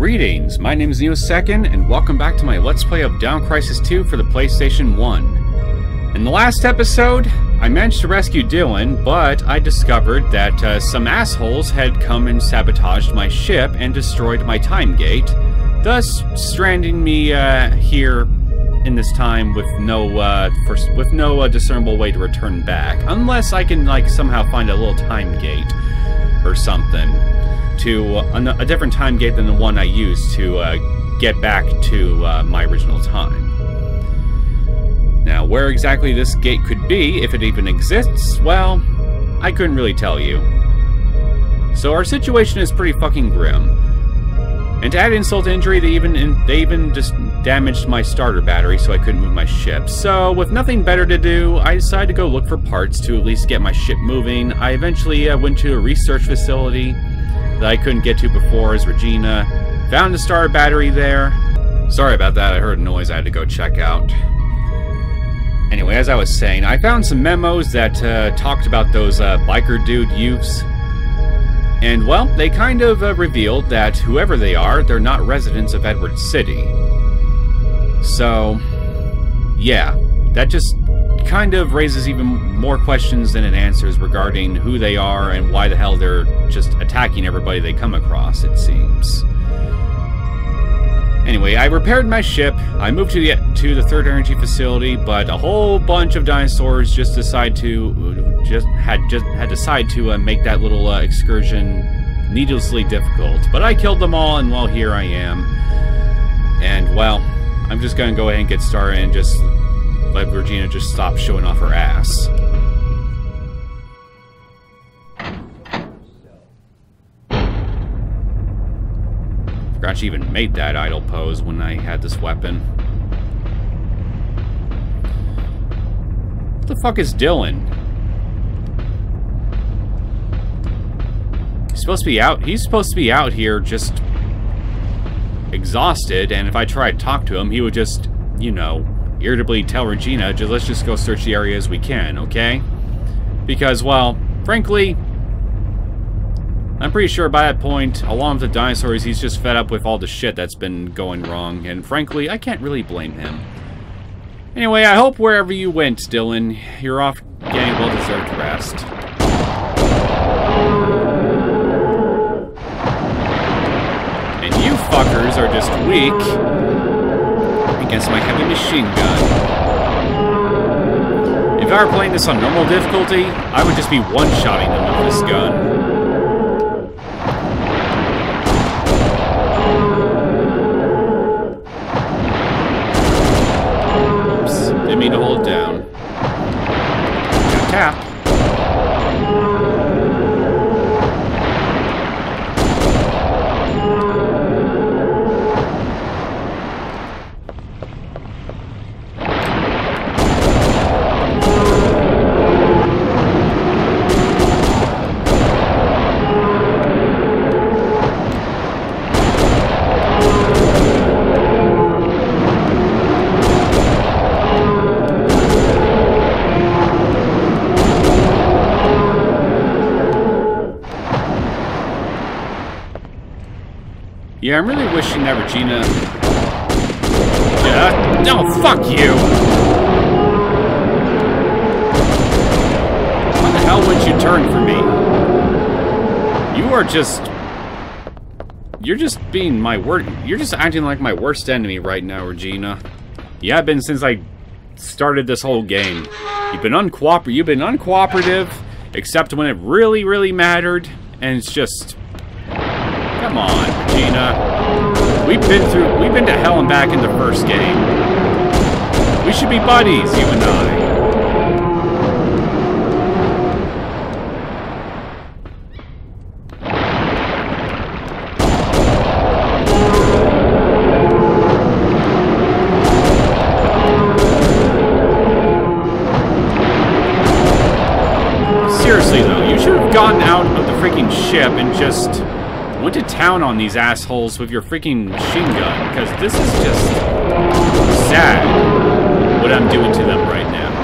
Greetings, my name is Neosekken, and welcome back to my Let's Play of Dino Crisis 2 for the PlayStation 1. In the last episode, I managed to rescue Dylan, but I discovered that uh, some assholes had come and sabotaged my ship and destroyed my time gate, thus stranding me uh, here in this time with no uh, with no uh, discernible way to return back, unless I can like somehow find a little time gate or something to uh, a, different time gate than the one I used to uh, get back to uh, my original time. Now, where exactly this gate could be, if it even exists, well, I couldn't really tell you. So our situation is pretty fucking grim. And to add insult to injury, they even they even just damaged my starter battery so I couldn't move my ship. So with nothing better to do, I decided to go look for parts to at least get my ship moving. I eventually uh, went to a research facility that I couldn't get to before is Regina. Found a star battery there. Sorry about that, I heard a noise I had to go check out. Anyway, as I was saying, I found some memos that uh, talked about those uh, biker dude youths. And, well, they kind of uh, revealed that whoever they are, they're not residents of Edward City. So, yeah, that just kind of raises even more questions than it answers regarding who they are and why the hell they're just attacking everybody they come across, it seems. Anyway, I repaired my ship, I moved to the to the third energy facility, but a whole bunch of dinosaurs just decide to just had just had decided to uh, make that little uh, excursion needlessly difficult. But I killed them all, and well, here I am. And well, I'm just gonna go ahead and get started and just let Regina just stop showing off her ass. Forgot she even made that idle pose when I had this weapon. What the fuck is Dylan? He's supposed to be out. He's supposed to be out here just exhausted, and if I tried to talk to him, he would just, you know, irritably tell Regina, just, let's just go search the area as we can, okay? Because, well, frankly, I'm pretty sure by that point, along with the dinosaurs, he's just fed up with all the shit that's been going wrong, and frankly, I can't really blame him. Anyway, I hope wherever you went, Dylan, you're off getting well-deserved rest. And you fuckers are just weak against my heavy machine gun. If I were playing this on normal difficulty, I would just be one-shotting them with this gun. Mean to hold down. Tap. Yeah, I'm really wishing that Regina... Yeah, no, fuck you! When the hell would you turn for me? You are just... You're just being my word... You're just acting like my worst enemy right now, Regina. You have been since I started this whole game. You've been uncooperative. You've been uncooperative, except when it really, really mattered, and it's just Come on, We've been through, we've been to hell and back in the first game. We should be buddies, you and I. Seriously though, you should have gotten out of the freaking ship and just town on these assholes with your freaking machine gun, because this is just sad what I'm doing to them right now.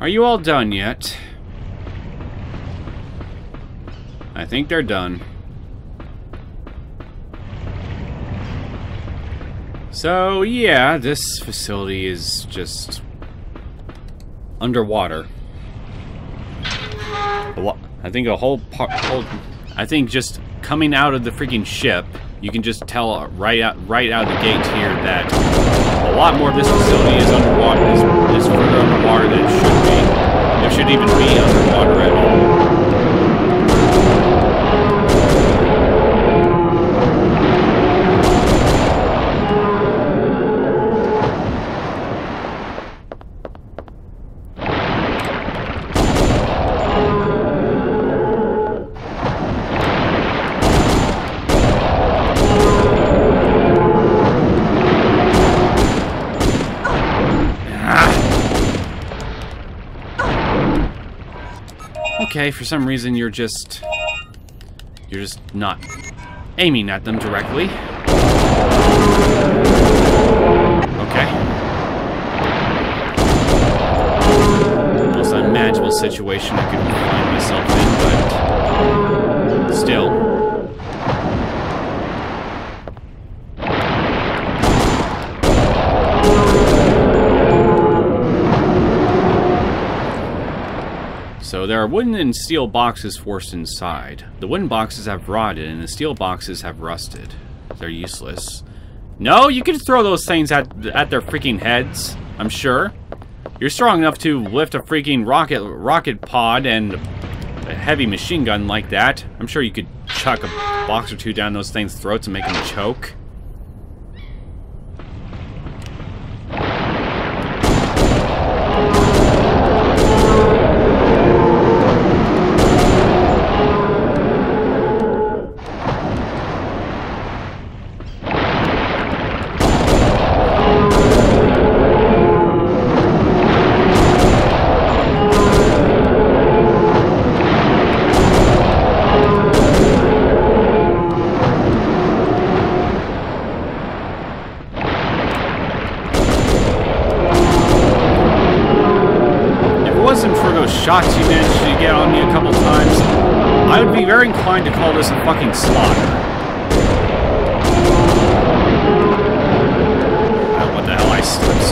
Are you all done yet? I think they're done. So, yeah, this facility is just underwater. I think a whole part, I think just coming out of the freaking ship, you can just tell right out, right out of the gate here that lot more of this facility is underwater, is, is further underwater than it should be. It should even be underwater at all. Okay, for some reason you're just... You're just not aiming at them directly. Okay. Most unmanageable situation I could find myself in, but... Still. There are wooden and steel boxes forced inside. The wooden boxes have rotted and the steel boxes have rusted. They're useless. No, you can throw those things at, at their freaking heads, I'm sure. You're strong enough to lift a freaking rocket rocket pod and a heavy machine gun like that. I'm sure you could chuck a box or two down those things' throats and make them choke.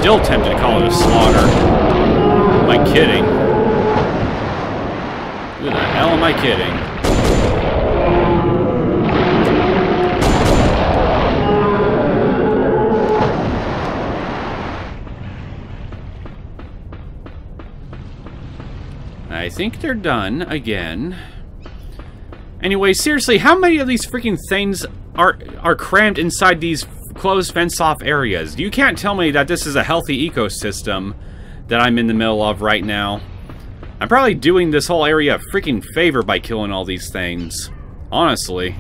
Still tempted to call it a slaughter. Am I kidding? Who the hell am I kidding? I think they're done again. Anyway, seriously, how many of these freaking things are are crammed inside these closed fence-off areas? You can't tell me that this is a healthy ecosystem that I'm in the middle of right now. I'm probably doing this whole area a freaking favor by killing all these things. Honestly.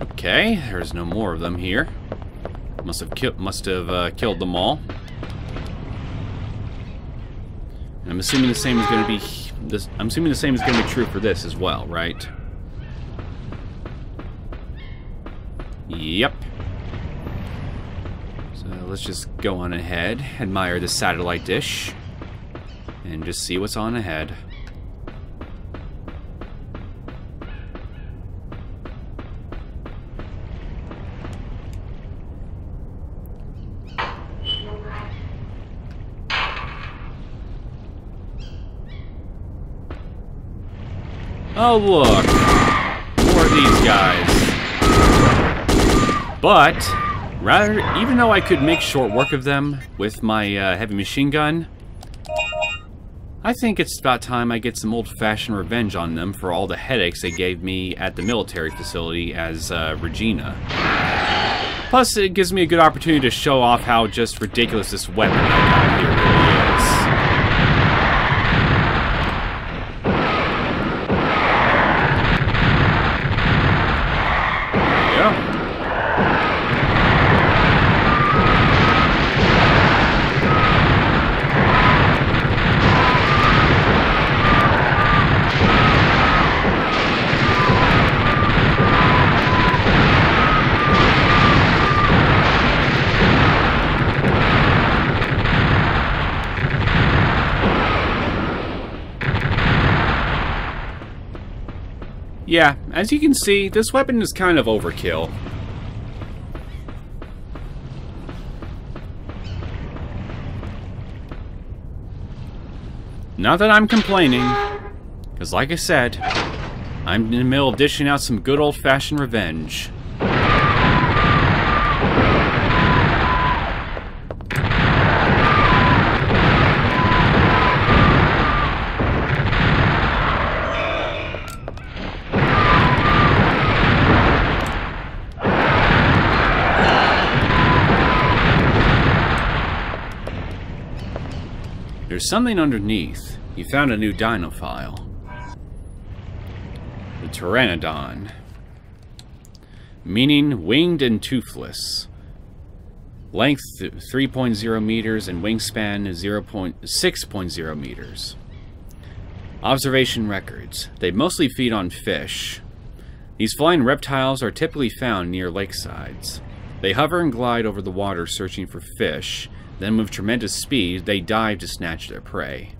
Okay, there's no more of them here. Must have killed must have uh, killed them all. I'm assuming the same is going to be this. I'm assuming the same is going to be true for this as well, right? Yep. So let's just go on ahead, admire the satellite dish, and just see what's on ahead. Oh, look. More of these guys. But, rather, even though I could make short work of them with my uh, heavy machine gun, I think it's about time I get some old-fashioned revenge on them for all the headaches they gave me at the military facility as uh, Regina. Plus, it gives me a good opportunity to show off how just ridiculous this weapon I got here as you can see, this weapon is kind of overkill. Not that I'm complaining, because like I said, I'm in the middle of dishing out some good old-fashioned revenge. There's something underneath. You found a new dino file. The Pteranodon. Meaning winged and toothless. Length 3.0 meters and wingspan 0.6.0 meters. Observation records. They mostly feed on fish. These flying reptiles are typically found near lakesides. They hover and glide over the water searching for fish, then with tremendous speed, they dive to snatch their prey.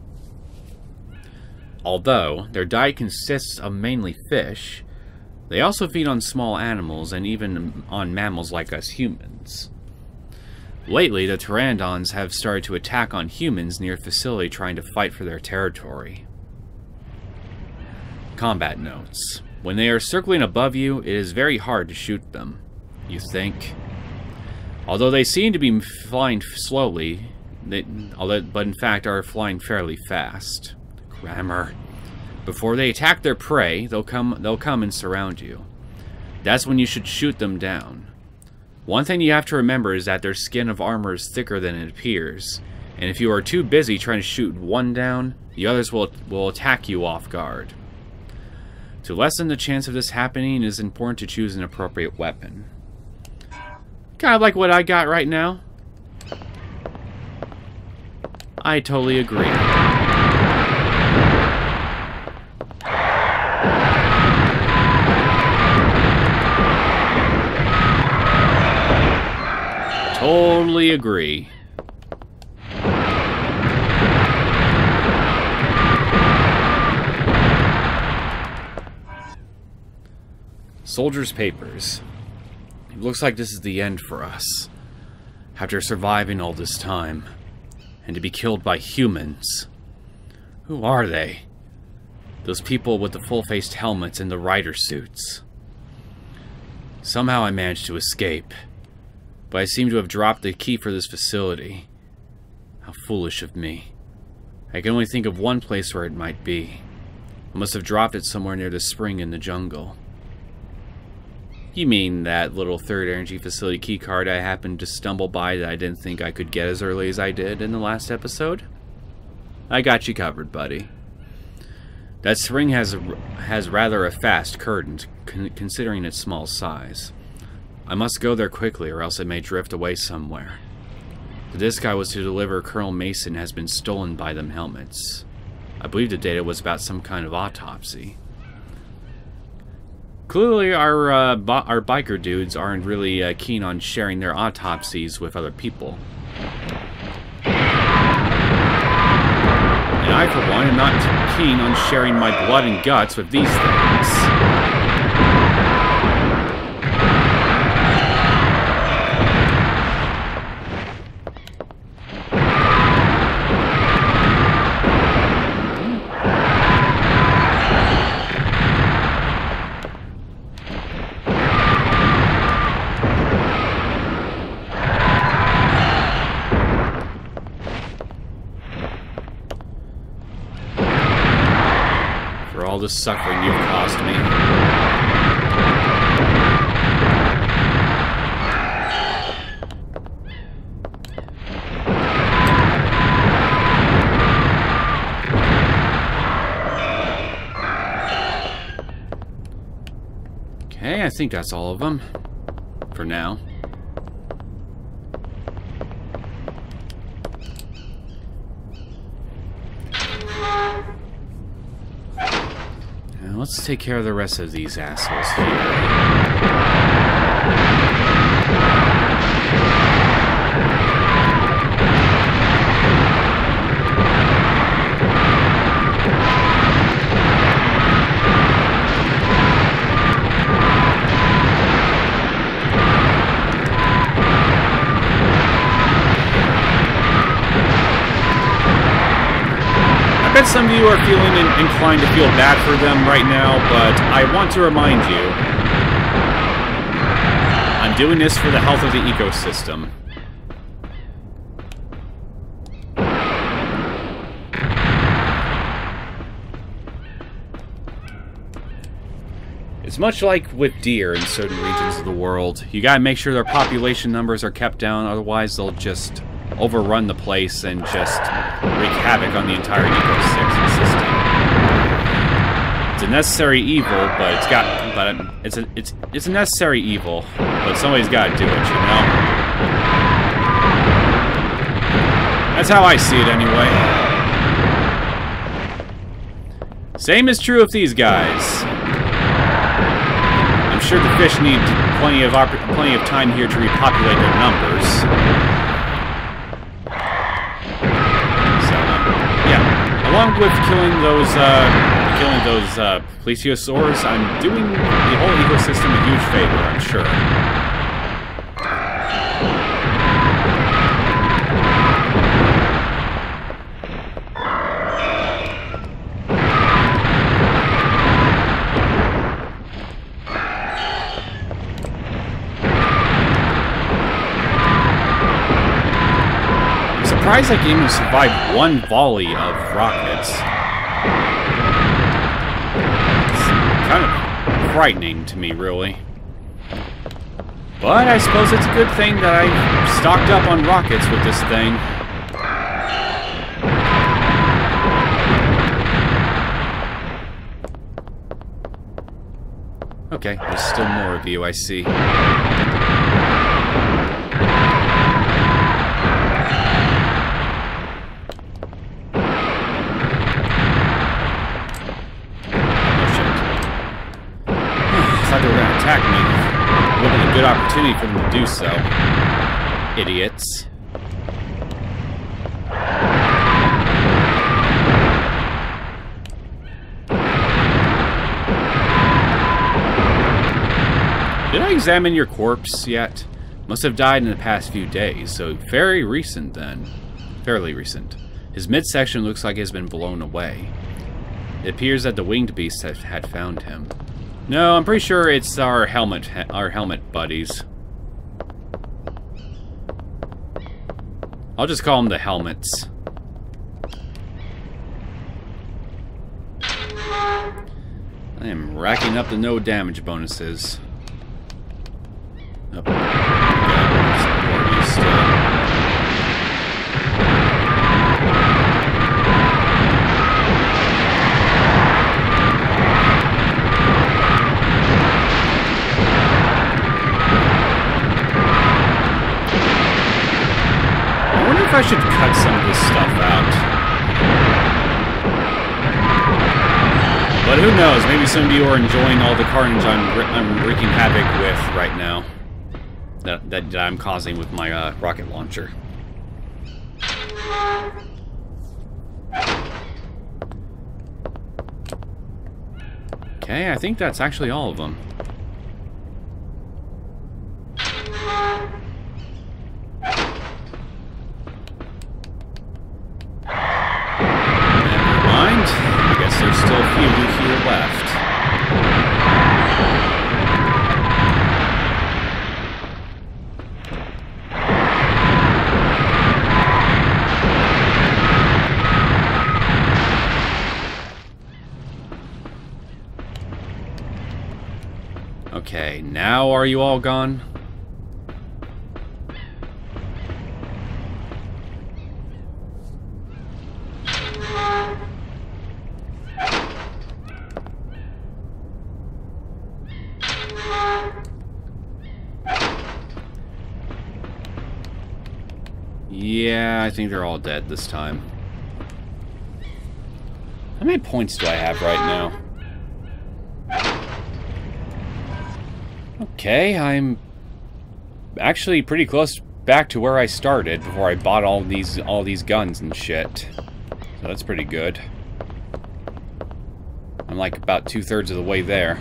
Although their diet consists of mainly fish, they also feed on small animals and even on mammals like us humans. Lately, the pteranodons have started to attack on humans near facility trying to fight for their territory. Combat notes. When they are circling above you, it is very hard to shoot them. You think? Although they seem to be flying slowly, they, but in fact are flying fairly fast. Grammar. Before they attack their prey, they'll come they'll come and surround you. That's when you should shoot them down. One thing you have to remember is that their skin of armor is thicker than it appears, and if you are too busy trying to shoot one down, the others will, will attack you off guard. To lessen the chance of this happening, it is important to choose an appropriate weapon. Kind of like what I got right now. I totally agree. Totally agree. Soldier's Papers. It looks like this is the end for us. After surviving all this time. And to be killed by humans. Who are they? Those people with the full-faced helmets and the rider suits. Somehow I managed to escape. But I seem to have dropped the key for this facility. How foolish of me. I can only think of one place where it might be. I must have dropped it somewhere near the spring in the jungle. You mean that little third energy facility keycard I happened to stumble by that I didn't think I could get as early as I did in the last episode? I got you covered, buddy. That spring has a, has rather a fast current, con considering its small size. I must go there quickly or else it may drift away somewhere. The disk I was to deliver Colonel Mason has been stolen by them helmets. I believe the data was about some kind of autopsy. Clearly, our uh, our biker dudes aren't really uh, keen on sharing their autopsies with other people. And I, for one, am not keen on sharing my blood and guts with these things. Suffering you've caused me. Okay, I think that's all of them. For now. Let's take care of the rest of these assholes here. Bet some of you are feeling in inclined to feel bad for them right now, but I want to remind you, I'm doing this for the health of the ecosystem. It's much like with deer in certain regions of the world. You gotta make sure their population numbers are kept down, otherwise they'll just overrun the place and just wreak havoc on the entire ecosystem. It's a necessary evil, but it's got, but it's a, it's, it's a necessary evil, but somebody's got to do it, you know. That's how I see it, anyway. Same is true of these guys I'm sure the fish need plenty of plenty of time here to repopulate their numbers. So, yeah, along with killing those uh, killing those uh, plesiosaurs, I'm doing the whole ecosystem a huge favor. I'm sure. Surprised can even survive one volley of rockets. It's kind of frightening to me, really. But I suppose it's a good thing that I stocked up on rockets with this thing. Okay, there's still more of you, I see. Opportunity for them to do so. Idiots. Did I examine your corpse yet? Must have died in the past few days, so very recent then. Fairly recent. His midsection looks like it has been blown away. It appears that the winged beast had found him. No, I'm pretty sure it's our helmet, our helmet buddies. I'll just call them the helmets. I am racking up the no damage bonuses. If I should cut some of this stuff out. But who knows, maybe some of you are enjoying all the carnage I'm, I'm wreaking havoc with right now. That, that, I'm causing with my uh, rocket launcher. Okay, I think that's actually all of them. Okay, now are you all gone? Yeah, I think they're all dead this time. How many points do I have right now? Okay, I'm actually pretty close back to where I started before I bought all these all these guns and shit. So that's pretty good. I'm like about two-thirds of the way there.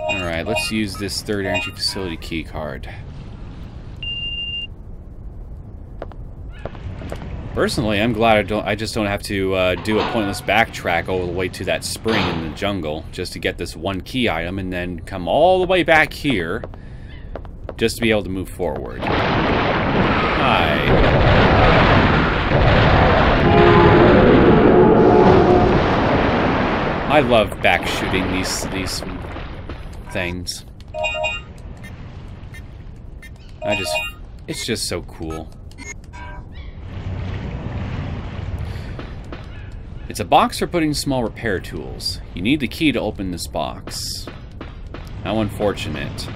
Alright, let's use this third energy facility key card. Personally, I'm glad I don't. I just don't have to uh, do a pointless backtrack all the way to that spring in the jungle just to get this one key item, and then come all the way back here just to be able to move forward. Hi. I love back shooting these these things. I just, it's just so cool. It's a box for putting small repair tools. You need the key to open this box. How unfortunate.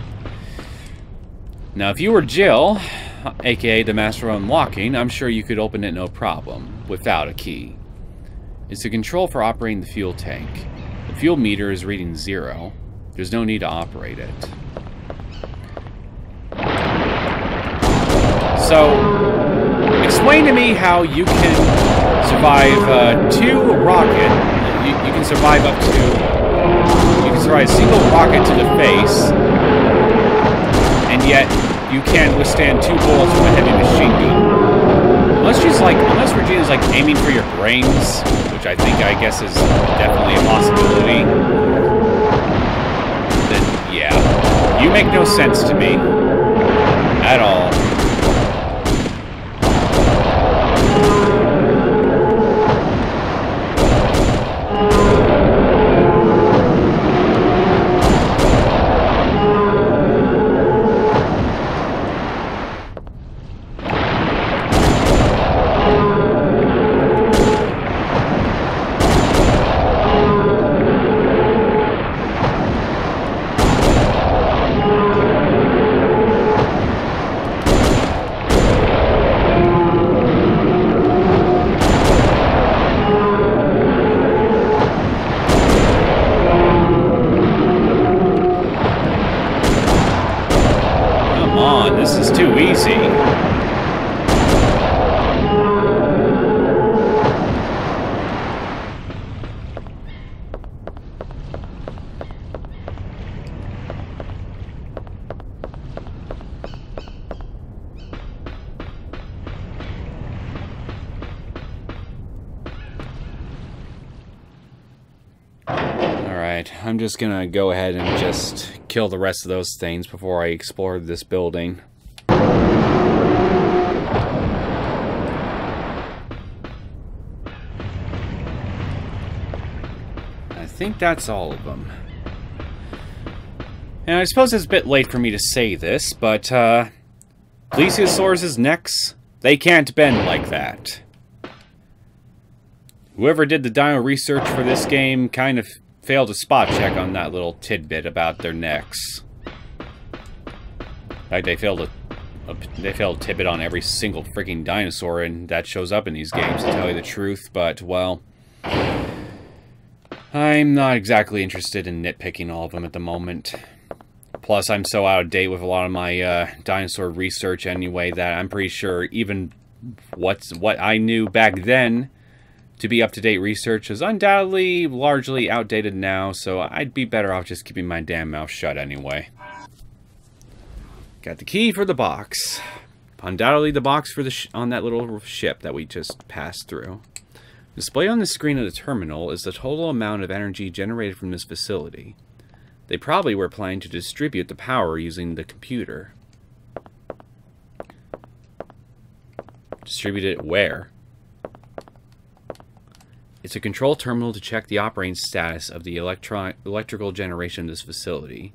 Now, if you were Jill, aka the Master of Unlocking, I'm sure you could open it no problem, without a key. It's the control for operating the fuel tank. The fuel meter is reading zero. There's no need to operate it. So, explain to me how you can survive uh, two rocket. You, you, can survive up to. You can survive a single rocket to the face, and yet you can't withstand two bullets from a heavy machine gun. Unless she's like, unless Regina's like aiming for your brains, which I think I guess is definitely a possibility. Then yeah, you make no sense to me at all. Just gonna go ahead and just kill the rest of those things before I explore this building. I think that's all of them. And I suppose it's a bit late for me to say this, but, uh... Plesiosaurus' necks, they can't bend like that. Whoever did the dino research for this game kind of failed to spot check on that little tidbit about their necks. Like they failed to uh, they failed to tidbit on every single freaking dinosaur and that shows up in these games to tell you the truth, but well I'm not exactly interested in nitpicking all of them at the moment. Plus, I'm so out of date with a lot of my uh, dinosaur research anyway that I'm pretty sure even what's what I knew back then to be up-to-date research is undoubtedly largely outdated now, so I'd be better off just keeping my damn mouth shut anyway. Got the key for the box. Undoubtedly the box for the on that little ship that we just passed through. Displayed on the screen of the terminal is the total amount of energy generated from this facility. They probably were planning to distribute the power using the computer. Distribute it where? It's a control terminal to check the operating status of the electron electrical generation of this facility.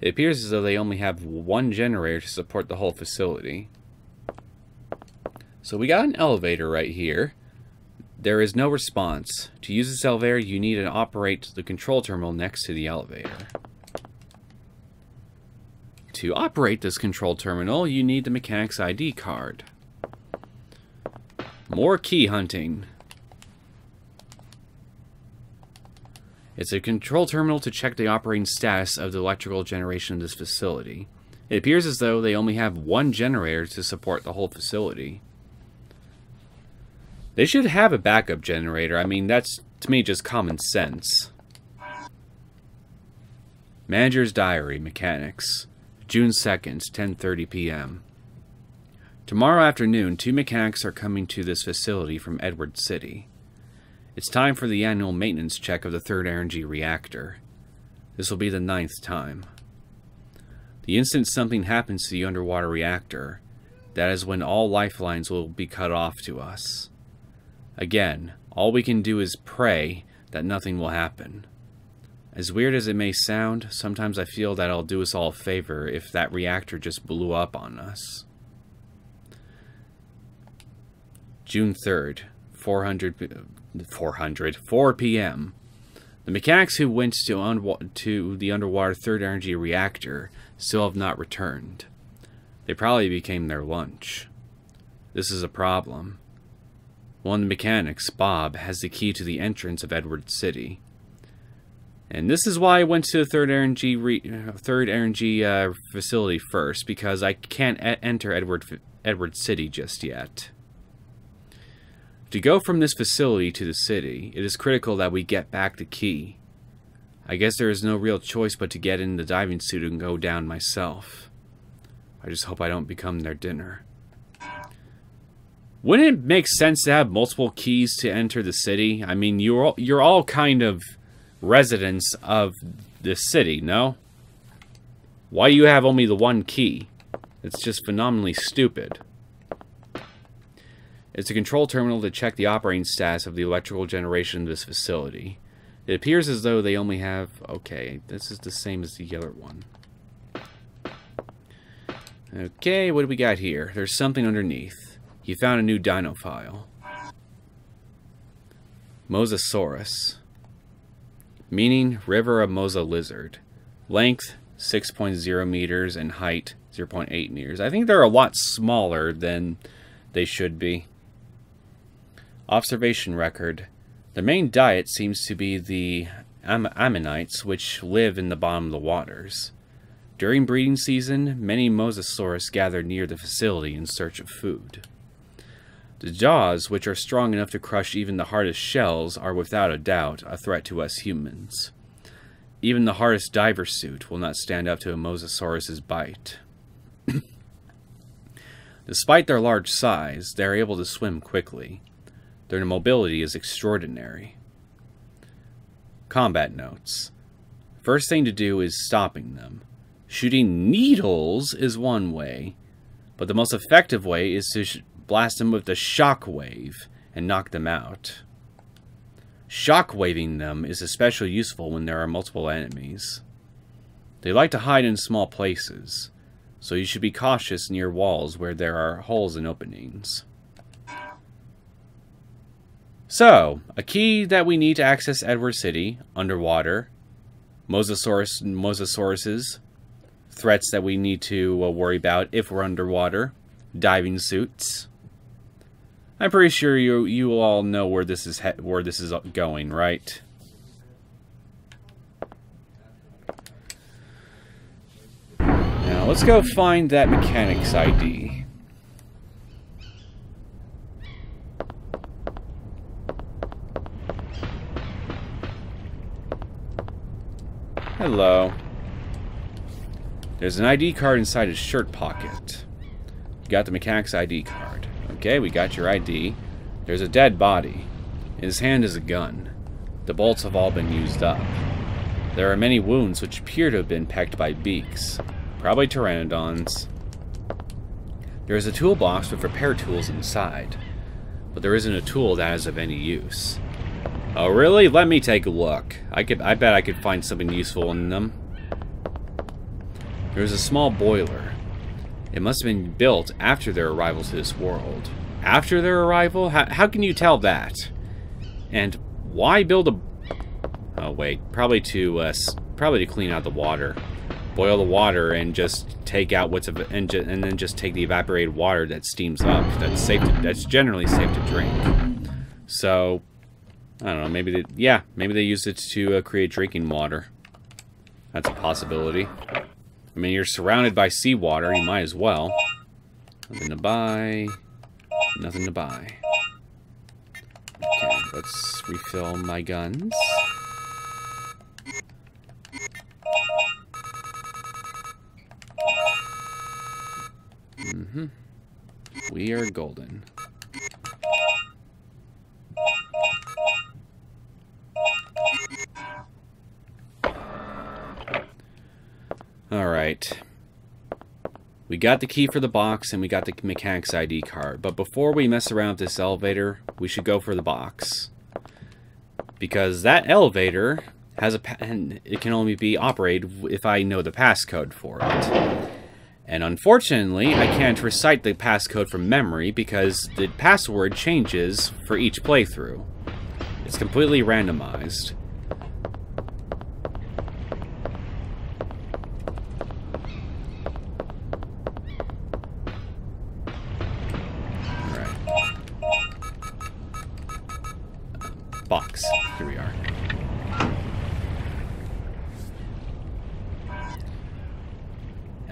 It appears as though they only have one generator to support the whole facility. So we got an elevator right here. There is no response. To use this elevator, you need to operate the control terminal next to the elevator. To operate this control terminal, you need the mechanic's ID card. More key hunting. It's a control terminal to check the operating status of the electrical generation of this facility. It appears as though they only have one generator to support the whole facility. They should have a backup generator. I mean, that's, to me, just common sense. Manager's Diary, Mechanics. June 2nd, 10.30 p.m. Tomorrow afternoon, two mechanics are coming to this facility from Edward City. It's time for the annual maintenance check of the third energy reactor. This will be the ninth time. The instant something happens to the underwater reactor, that is when all lifelines will be cut off to us. Again, all we can do is pray that nothing will happen. As weird as it may sound, sometimes I feel that I'll do us all a favor if that reactor just blew up on us. June 3rd, 400, 400, 4 p.m. The mechanics who went to, to the underwater third energy reactor still have not returned. They probably became their lunch. This is a problem. One of the mechanics, Bob, has the key to the entrance of Edward City. And this is why I went to the third re, third energy uh, facility first because I can't enter Edward Edward City just yet. To go from this facility to the city, it is critical that we get back the key. I guess there is no real choice but to get in the diving suit and go down myself. I just hope I don't become their dinner. Wouldn't it make sense to have multiple keys to enter the city? I mean, you're all, you're all kind of residents of the city, no? Why do you have only the one key? It's just phenomenally stupid. It's a control terminal to check the operating status of the electrical generation of this facility. It appears as though they only have... Okay, this is the same as the other one. Okay, what do we got here? There's something underneath. You found a new dino file. Mosasaurus. Meaning, river of Mosa lizard. Length, 6.0 meters, and height, 0.8 meters. I think they're a lot smaller than they should be. Observation record. Their main diet seems to be the am ammonites, which live in the bottom of the waters. During breeding season, many mosasaurus gather near the facility in search of food. The jaws, which are strong enough to crush even the hardest shells, are without a doubt a threat to us humans. Even the hardest diver suit will not stand up to a mosasaurus's bite. Despite their large size, they are able to swim quickly. Their mobility is extraordinary. Combat notes. First thing to do is stopping them. Shooting needles is one way, but the most effective way is to blast them with the shock wave and knock them out. Shock waving them is especially useful when there are multiple enemies. They like to hide in small places, so you should be cautious near walls where there are holes and openings. So, a key that we need to access Edward City, underwater, Mosasaurus, Mosasauruses, threats that we need to uh, worry about if we're underwater, diving suits. I'm pretty sure you you all know where this is where this is going, right? Now let's go find that mechanic's ID. Hello. There's an ID card inside his shirt pocket. You got the mechanic's ID card. Okay, we got your ID. There's a dead body. In his hand is a gun. The bolts have all been used up. There are many wounds which appear to have been pecked by beaks. Probably pteranodons. There is a toolbox with repair tools inside. But there isn't a tool that is of any use. Oh, really? Let me take a look. I could. I bet I could find something useful in them. There's a small boiler. It must have been built after their arrival to this world. After their arrival? How, how can you tell that? And why build a... Oh, wait. Probably to, uh, probably to clean out the water. Boil the water and just take out what's... And, and then just take the evaporated water that steams up. That's safe to, That's generally safe to drink. So, I don't know, maybe they, yeah, maybe they used it to uh, create drinking water. That's a possibility. I mean, you're surrounded by seawater, you might as well. Nothing to buy. Nothing to buy. Okay, let's refill my guns. Mm-hmm. We are golden. Alright. We got the key for the box and we got the mechanic's ID card. But before we mess around with this elevator, we should go for the box. Because that elevator has a and it can only be operated if I know the passcode for it. And unfortunately, I can't recite the passcode from memory because the password changes for each playthrough. It's completely randomized.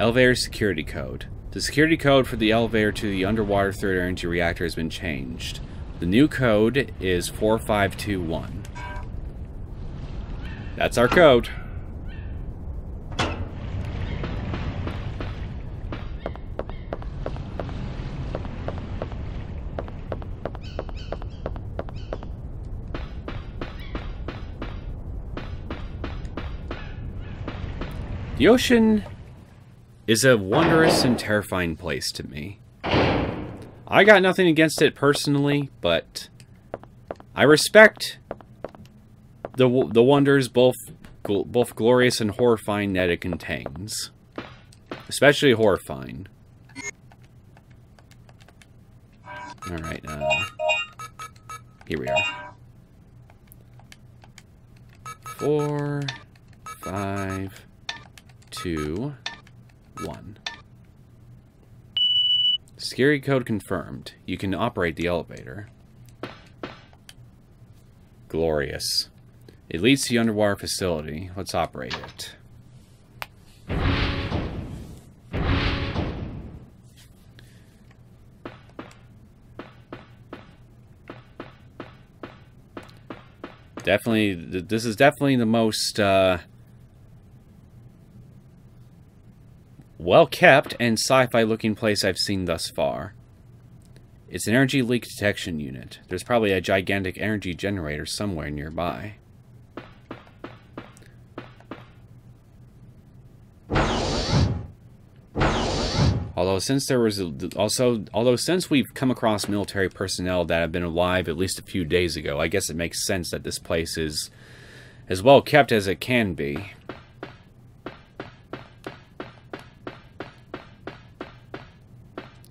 Elevator security code. The security code for the elevator to the underwater third energy reactor has been changed. The new code is 4521. That's our code. The ocean is a wondrous and terrifying place to me. I got nothing against it personally, but I respect the the wonders both both glorious and horrifying that it contains. Especially horrifying. Alright, uh, here we are. Four, five, two, one. Security code confirmed. You can operate the elevator. Glorious. It leads to the underwater facility. Let's operate it. Definitely, this is definitely the most, uh, well-kept and sci-fi looking place I've seen thus far. It's an energy leak detection unit. There's probably a gigantic energy generator somewhere nearby. Although since there was also although since we've come across military personnel that have been alive at least a few days ago, I guess it makes sense that this place is as well kept as it can be.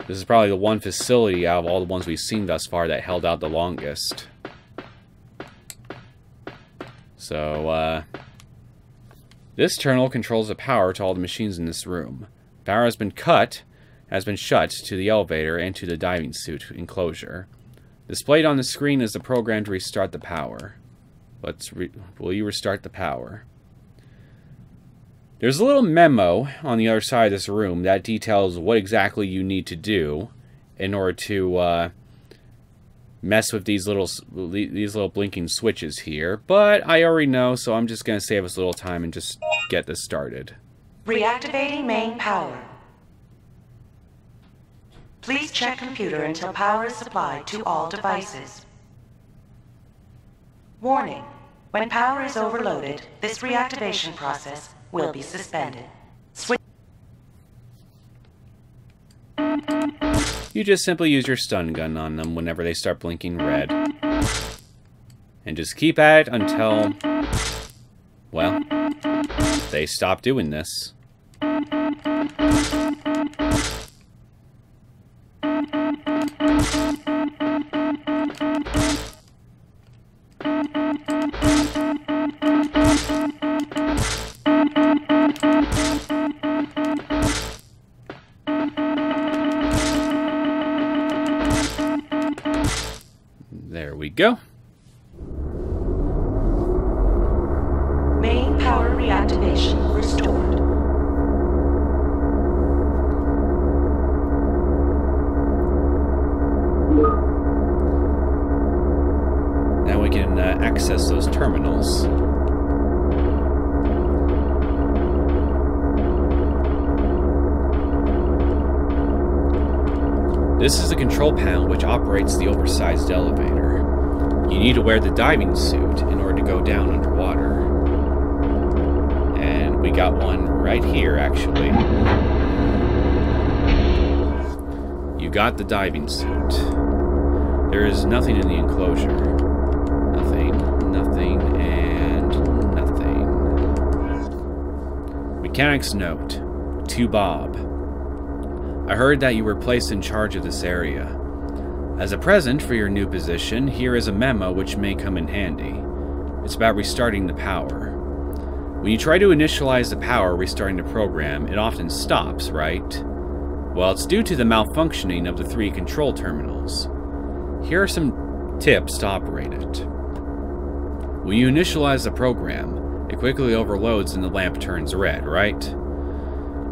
This is probably the one facility out of all the ones we've seen thus far that held out the longest. So, uh, This terminal controls the power to all the machines in this room. Power has been cut, has been shut to the elevator and to the diving suit enclosure. Displayed on the screen is the program to restart the power. Let's will you restart the power? There's a little memo on the other side of this room that details what exactly you need to do in order to uh, mess with these little these little blinking switches here. But I already know, so I'm just going to save us a little time and just get this started. Reactivating main power. Please check computer until power is supplied to all devices. Warning. When power is overloaded, this reactivation process will be suspended. Switch you just simply use your stun gun on them whenever they start blinking red. And just keep at it until, well, they stop doing this. Go. Main power reactivation restored. Now we can uh, access those terminals. This is the control panel which operates the oversized elevator. You need to wear the diving suit in order to go down underwater. And we got one right here, actually. You got the diving suit. There is nothing in the enclosure. Nothing, nothing, and nothing. Mechanic's note to Bob. I heard that you were placed in charge of this area. As a present for your new position, here is a memo which may come in handy. It's about restarting the power. When you try to initialize the power restarting the program, it often stops, right? Well, it's due to the malfunctioning of the three control terminals. Here are some tips to operate it. When you initialize the program, it quickly overloads and the lamp turns red, right?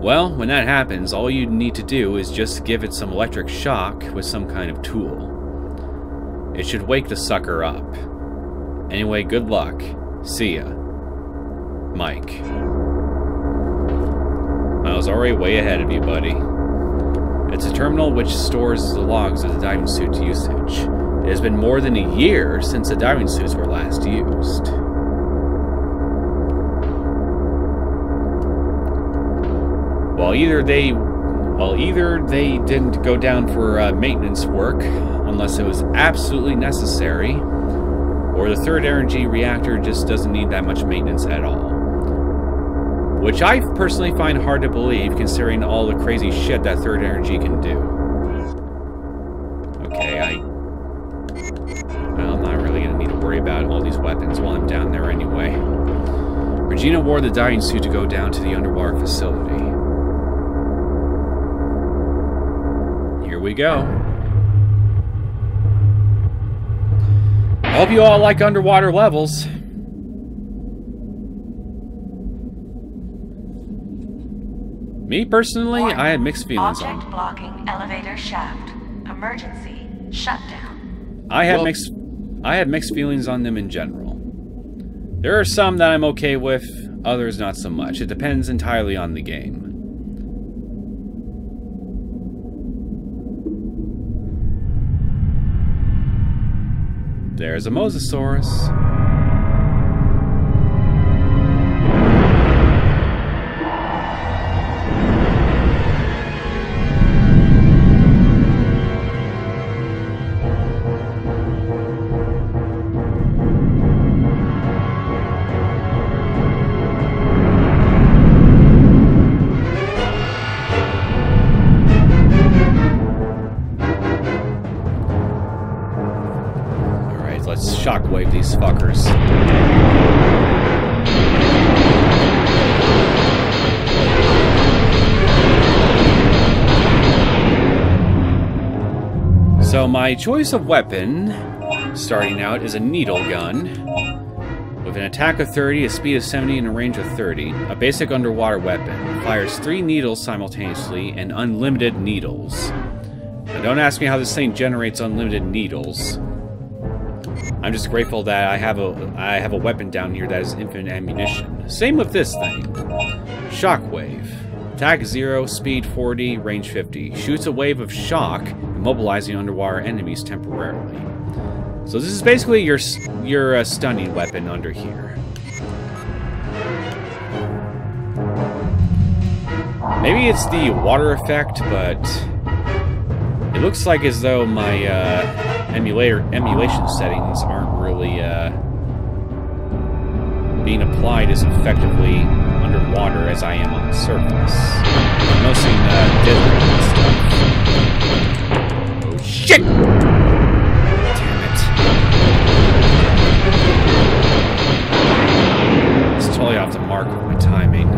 Well, when that happens, all you need to do is just give it some electric shock with some kind of tool. It should wake the sucker up. Anyway, good luck. See ya. Mike. I was already way ahead of you, buddy. It's a terminal which stores the logs of the diving suit's usage. It has been more than a year since the diving suits were last used. Well, either they, well, either they didn't go down for uh, maintenance work unless it was absolutely necessary, or the third energy reactor just doesn't need that much maintenance at all. Which I personally find hard to believe considering all the crazy shit that third energy can do. Okay, I... Well, I'm not really gonna need to worry about all these weapons while I'm down there anyway. Regina wore the diving suit to go down to the underwater facility. Here we go. I hope you all like underwater levels. Me personally, Warning. I had mixed feelings Object on. blocking elevator shaft. Emergency. Shutdown. I had Well- mixed I had mixed feelings on them in general. There are some that I'm okay with, others not so much. It depends entirely on the game. There's a Mosasaurus. So my choice of weapon, starting out, is a needle gun. With an attack of 30, a speed of 70, and a range of 30. A basic underwater weapon. Fires three needles simultaneously and unlimited needles. Now don't ask me how this thing generates unlimited needles. I'm just grateful that I have a I have a weapon down here that has infinite ammunition. Same with this thing. Shockwave. Attack 0, speed 40, range 50. Shoots a wave of shock, immobilizing underwater enemies temporarily. So this is basically your your uh, stunning weapon under here. Maybe it's the water effect, but it looks like as though my uh, emulator emulation settings aren't really uh, being applied as effectively underwater as I am on the surface. I'm noticing uh, and stuff. Shit! Damn it! It's totally off the mark with my timing.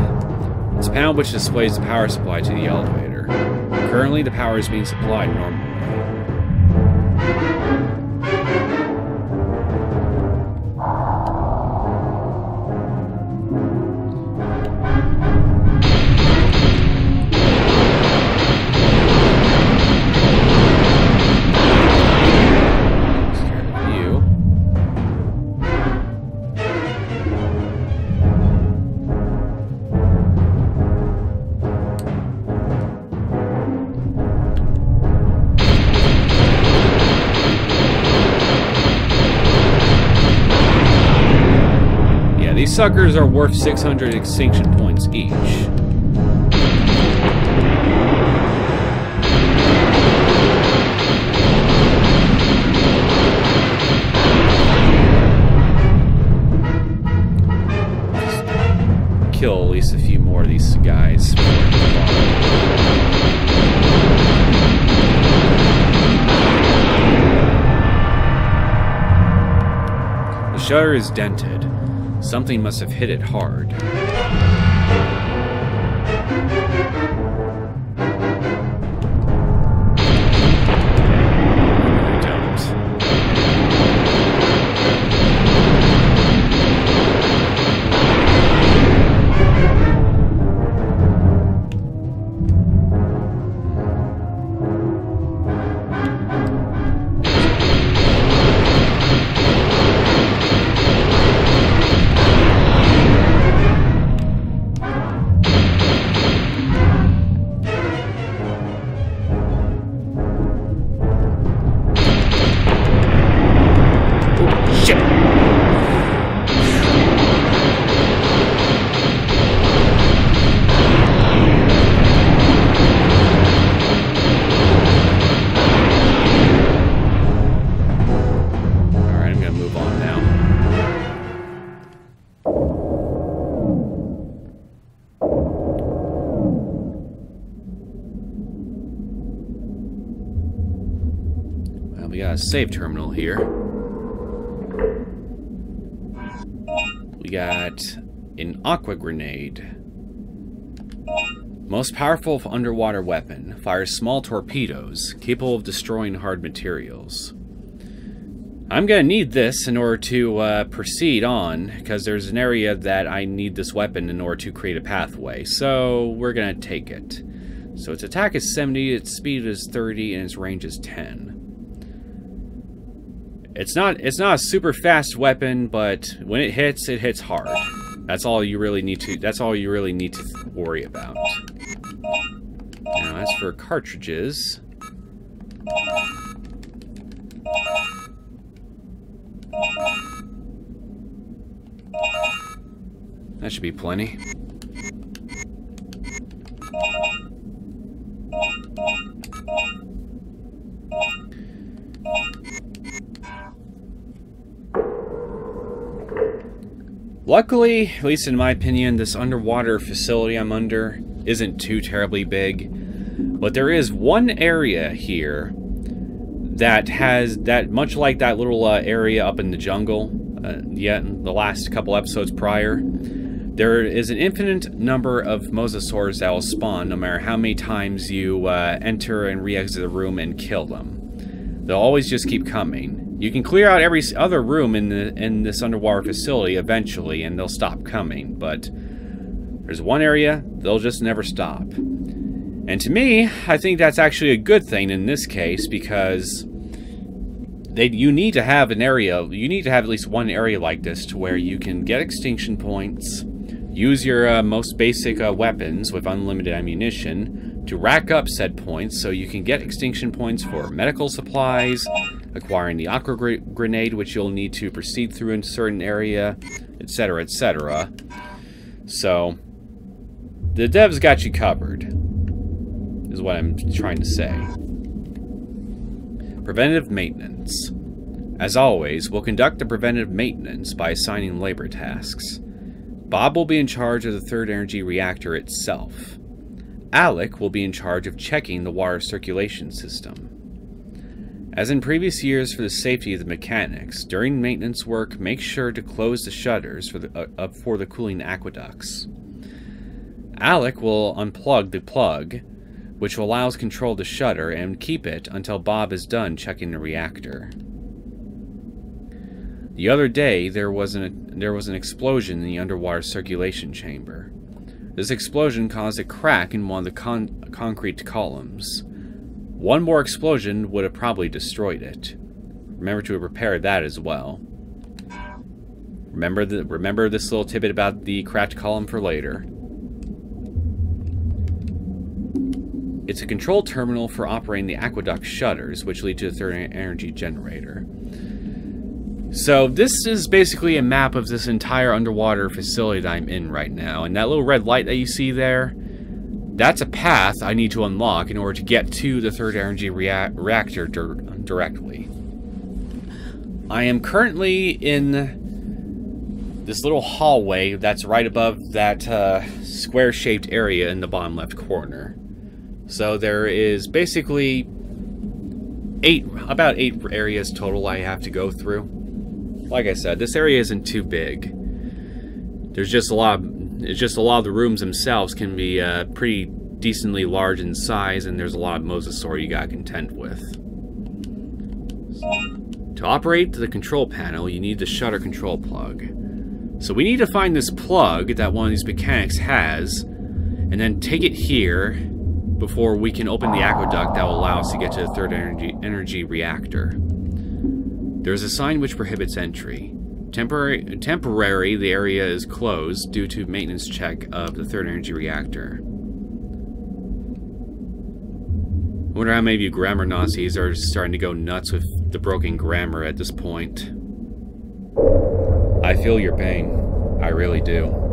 It's a panel which displays the power supply to the elevator. Currently, the power is being supplied normally. Suckers are worth 600 extinction points each. Kill at least a few more of these guys. The shutter is dented. Something must have hit it hard. Save terminal here. We got an aqua grenade. Most powerful underwater weapon. Fires small torpedoes, capable of destroying hard materials. I'm gonna need this in order to uh, proceed on, because there's an area that I need this weapon in order to create a pathway. So we're gonna take it. So its attack is 70, its speed is 30, and its range is 10. It's not it's not a super fast weapon, but when it hits, it hits hard. That's all you really need to that's all you really need to worry about. Now as for cartridges, that should be plenty. Luckily, at least in my opinion, this underwater facility I'm under isn't too terribly big. But there is one area here that has that much like that little uh, area up in the jungle, uh, yet in the last couple episodes prior, there is an infinite number of mosasaurs that will spawn no matter how many times you uh, enter and re-exit the room and kill them. They'll always just keep coming. You can clear out every other room in the in this underwater facility eventually, and they'll stop coming. But there's one area they'll just never stop. And to me, I think that's actually a good thing in this case because they you need to have an area. You need to have at least one area like this to where you can get extinction points, use your uh, most basic uh, weapons with unlimited ammunition to rack up said points, so you can get extinction points for medical supplies acquiring the aqua gr grenade, which you'll need to proceed through in a certain area, etc., etc. So, the devs got you covered, is what I'm trying to say. Preventive maintenance. As always, we'll conduct the preventive maintenance by assigning labor tasks. Bob will be in charge of the third energy reactor itself. Alec will be in charge of checking the water circulation system. As in previous years for the safety of the mechanics, during maintenance work, make sure to close the shutters for the, uh, for the cooling aqueducts. Alec will unplug the plug, which allows control the shutter, and keep it until Bob is done checking the reactor. The other day, there was an, there was an explosion in the underwater circulation chamber. This explosion caused a crack in one of the con concrete columns. One more explosion would have probably destroyed it. Remember to repair that as well. Remember the remember this little tidbit about the cracked column for later. It's a control terminal for operating the aqueduct shutters, which lead to the third energy generator. So this is basically a map of this entire underwater facility that I'm in right now. And that little red light that you see there, that's a path I need to unlock in order to get to the third energy rea reactor directly. I am currently in this little hallway that's right above that uh, square-shaped area in the bottom left corner. So there is basically eight, about eight areas total I have to go through. Like I said, this area isn't too big. There's just a lot of it's just a lot of the rooms themselves can be uh, pretty decently large in size, and there's a lot of mosasaur you gotta contend with. To operate the control panel, you need the shutter control plug. So we need to find this plug that one of these mechanics has, and then take it here before we can open the aqueduct that will allow us to get to the third energy, energy reactor. There is a sign which prohibits entry. Temporary, temporary, the area is closed due to maintenance check of the third energy reactor. I wonder how many of you grammar Nazis are starting to go nuts with the broken grammar at this point. I feel your pain. I really do.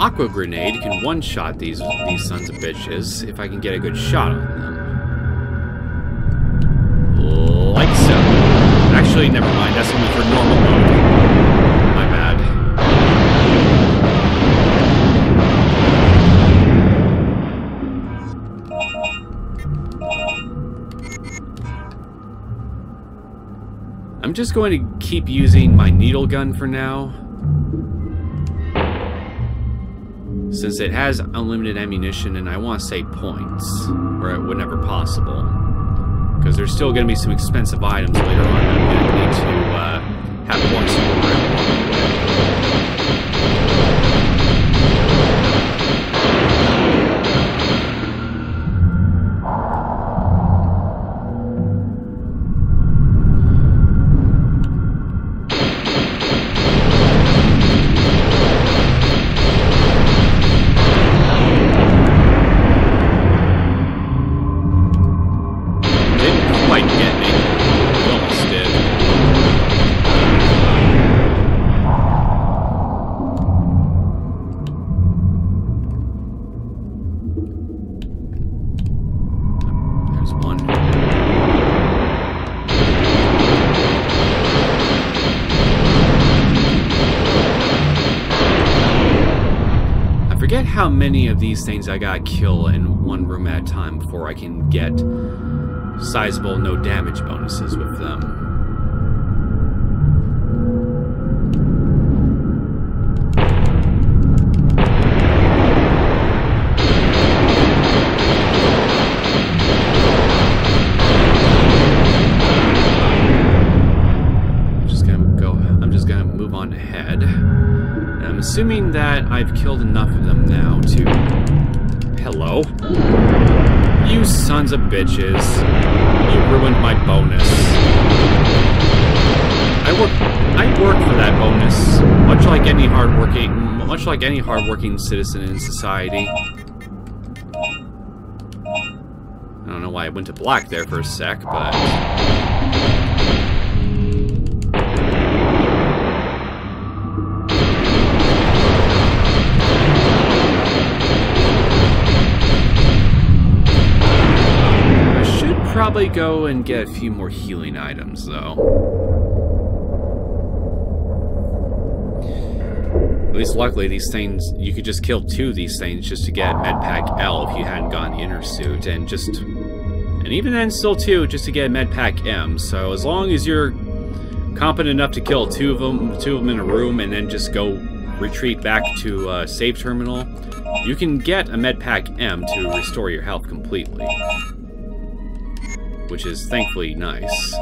Aqua grenade can one-shot these these sons of bitches if I can get a good shot on them. Like so. Actually, never mind. That's only for normal mode. My bad. I'm just going to keep using my needle gun for now. Since it has unlimited ammunition and I want to save points, or whenever possible. Because there's still going to be some expensive items later on that I'm going to need to uh, have points many of these things I gotta kill in one room at a time before I can get sizable no damage bonuses with them. I'm just gonna go I'm just gonna move on ahead. I'm assuming that I've killed enough of them sons of bitches. You ruined my bonus. I work I work for that bonus, much like any hardworking much like any hardworking citizen in society. I don't know why I went to black there for a sec, but probably go and get a few more healing items, though. At least luckily, these things, you could just kill two of these things just to get Medpack L if you hadn't gotten inner suit, and just... And even then, still two, just to get Medpack M, so as long as you're competent enough to kill two of them, two of them in a room, and then just go retreat back to uh, save terminal, you can get a Medpack M to restore your health completely which is thankfully nice.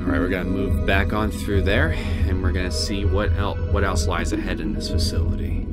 Alright, we're gonna move back on through there, and we're gonna see what el what else lies ahead in this facility.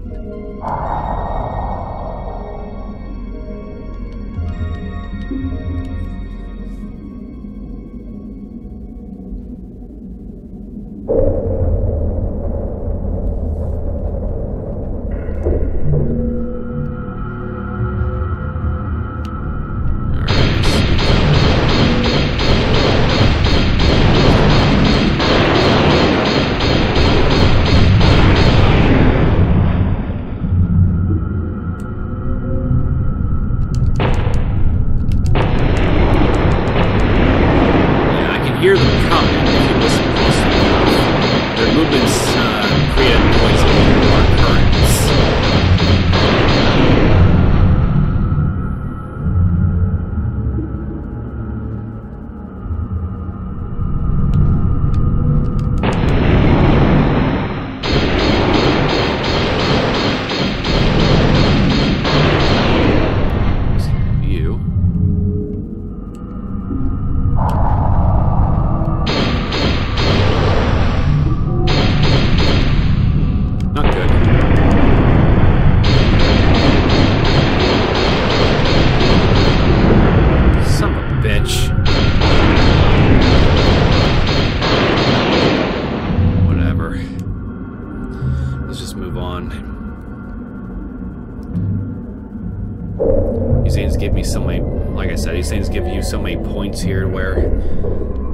These things give me so many, like I said, these things give you so many points here where,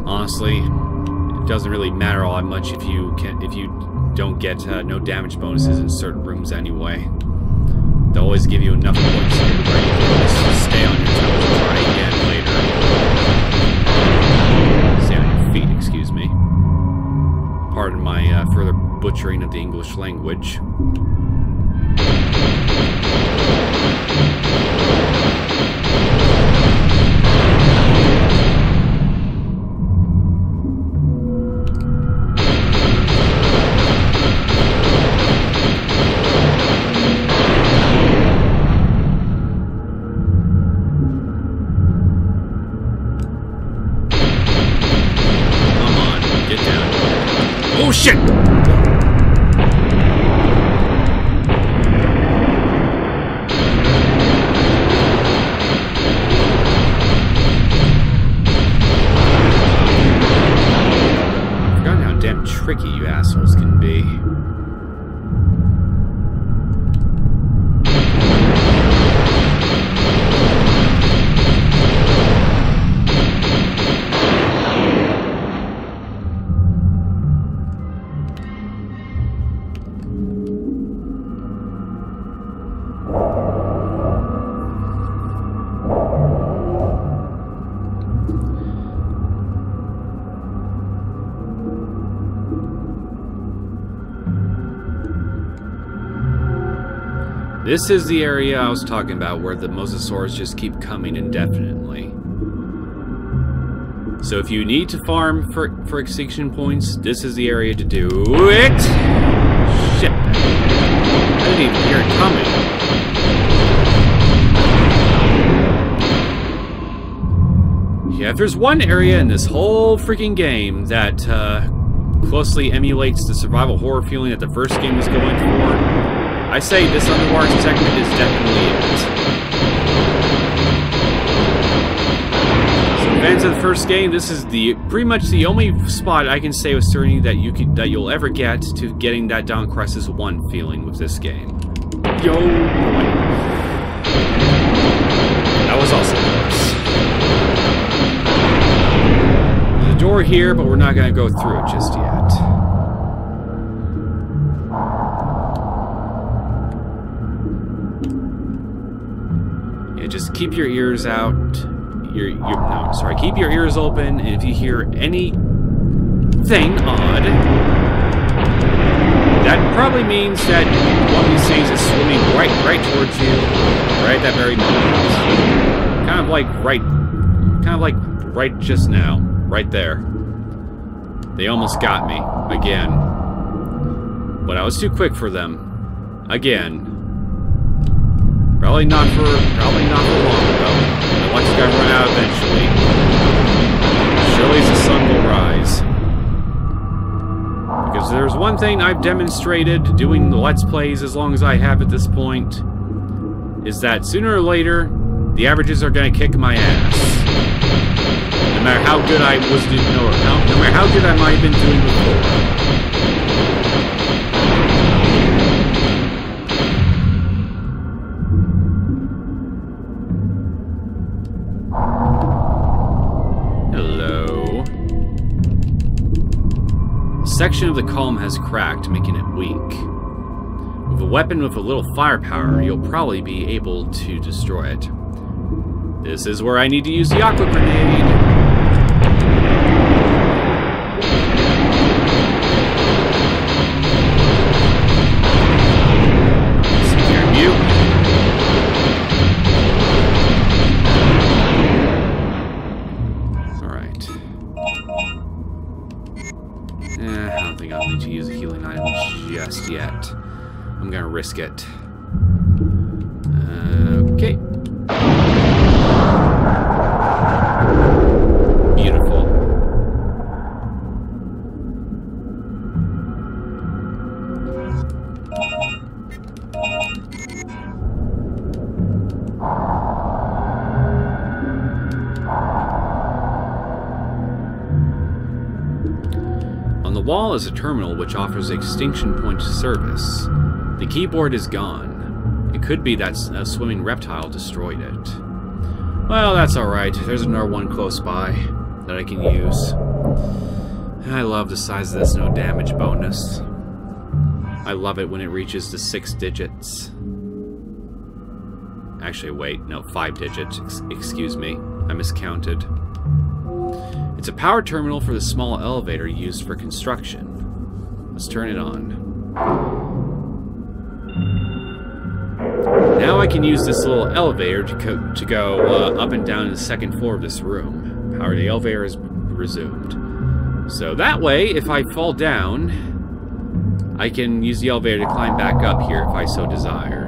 honestly, it doesn't really matter all that much if you can if you don't get uh, no damage bonuses in certain rooms anyway. They'll always give you enough points here where you can stay on your toes and try again later. Stay on your feet, excuse me. Pardon my uh, further butchering of the English language. This is the area I was talking about where the mosasaurs just keep coming indefinitely. So if you need to farm for, for extinction points, this is the area to do it! Shit. I didn't even hear it coming. Yeah, if there's one area in this whole freaking game that uh, closely emulates the survival horror feeling that the first game was going for, I say this underwater segment is definitely it. So fans of the first game, this is the pretty much the only spot I can say with certainty that you can that you'll ever get to getting that Dino Crisis 1 feeling with this game. Yo boy. That was awesome. There's a door here, but we're not gonna go through it just yet. Just keep your ears out. Your, your no, sorry. Keep your ears open, and if you hear anything odd, that probably means that one of these things is swimming right, right towards you, right at that very moment. Kind of like right, kind of like right just now, right there. They almost got me again, but I was too quick for them. Again. Probably not for probably not for long though. The light's gonna run out eventually. Surely the sun will rise. Because there's one thing I've demonstrated doing the Let's Plays as long as I have at this point is that sooner or later, the averages are going to kick my ass. No matter how good I was doing, no, no matter how good I might have been doing before. Section of the column has cracked, making it weak. With a weapon with a little firepower, you'll probably be able to destroy it. This is where I need to use the aqua grenade. Risk it. Uh, okay. Beautiful. On the wall is a terminal which offers extinction point service. The keyboard is gone. It could be that a swimming reptile destroyed it. Well, that's alright. There's another one close by that I can use. I love the size of this no damage bonus. I love it when it reaches the six digits. Actually, wait, no, five digits. Ex excuse me. I miscounted. It's a power terminal for the small elevator used for construction. Let's turn it on. I can use this little elevator to, go, to go uh, up and down to the second floor of this room. Power the elevator is resumed. So that way, if I fall down, I can use the elevator to climb back up here if I so desire.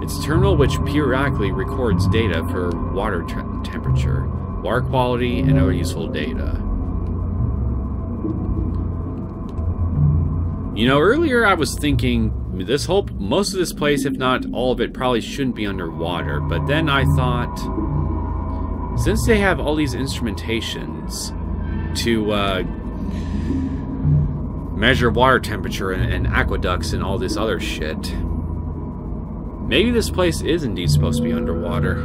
It's a terminal which periodically records data for water temperature, water quality, and other useful data. You know, earlier I was thinking this whole, most of this place, if not all of it, probably shouldn't be underwater. But then I thought, since they have all these instrumentations to uh, measure water temperature and, and aqueducts and all this other shit, maybe this place is indeed supposed to be underwater.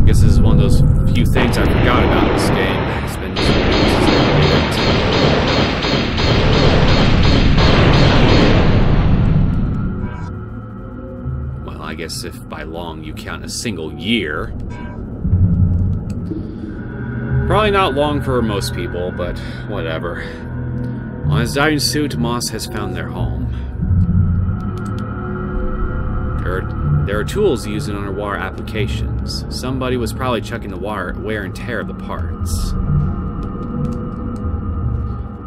I guess this is one of those few things I forgot about this game. Guess if by long you count a single year. Probably not long for most people, but whatever. On his diving suit, Moss has found their home. There are, there are tools used in underwater applications. Somebody was probably checking the water, wear and tear of the parts.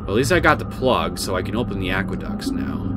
Well, at least I got the plug, so I can open the aqueducts now.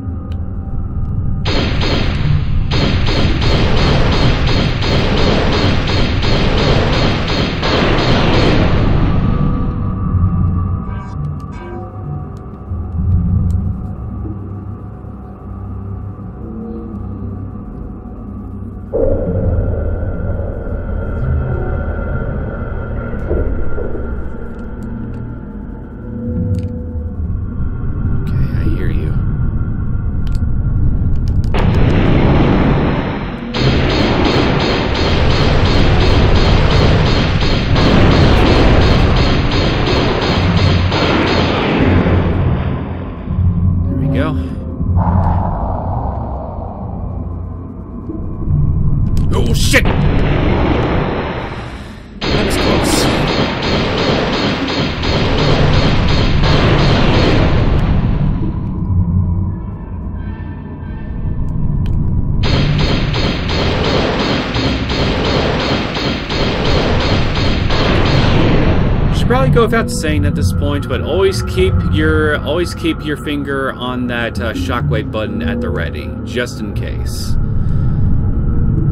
go without saying at this point, but always keep your always keep your finger on that uh, shockwave button at the ready, just in case.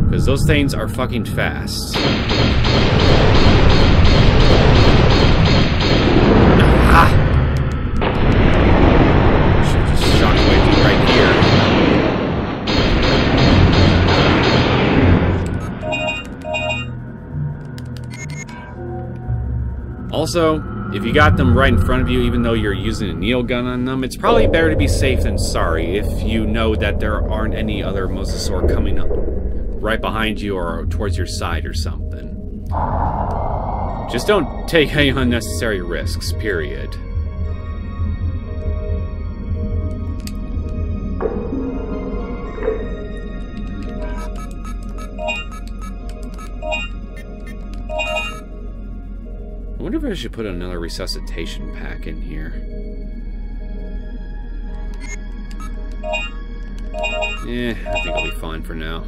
Because those things are fucking fast. Ah! Also, if you got them right in front of you, even though you're using a needle gun on them, it's probably better to be safe than sorry if you know that there aren't any other mosasaur coming up right behind you or towards your side or something. Just don't take any unnecessary risks, period. If I should put another resuscitation pack in here. Eh, I think I'll be fine for now.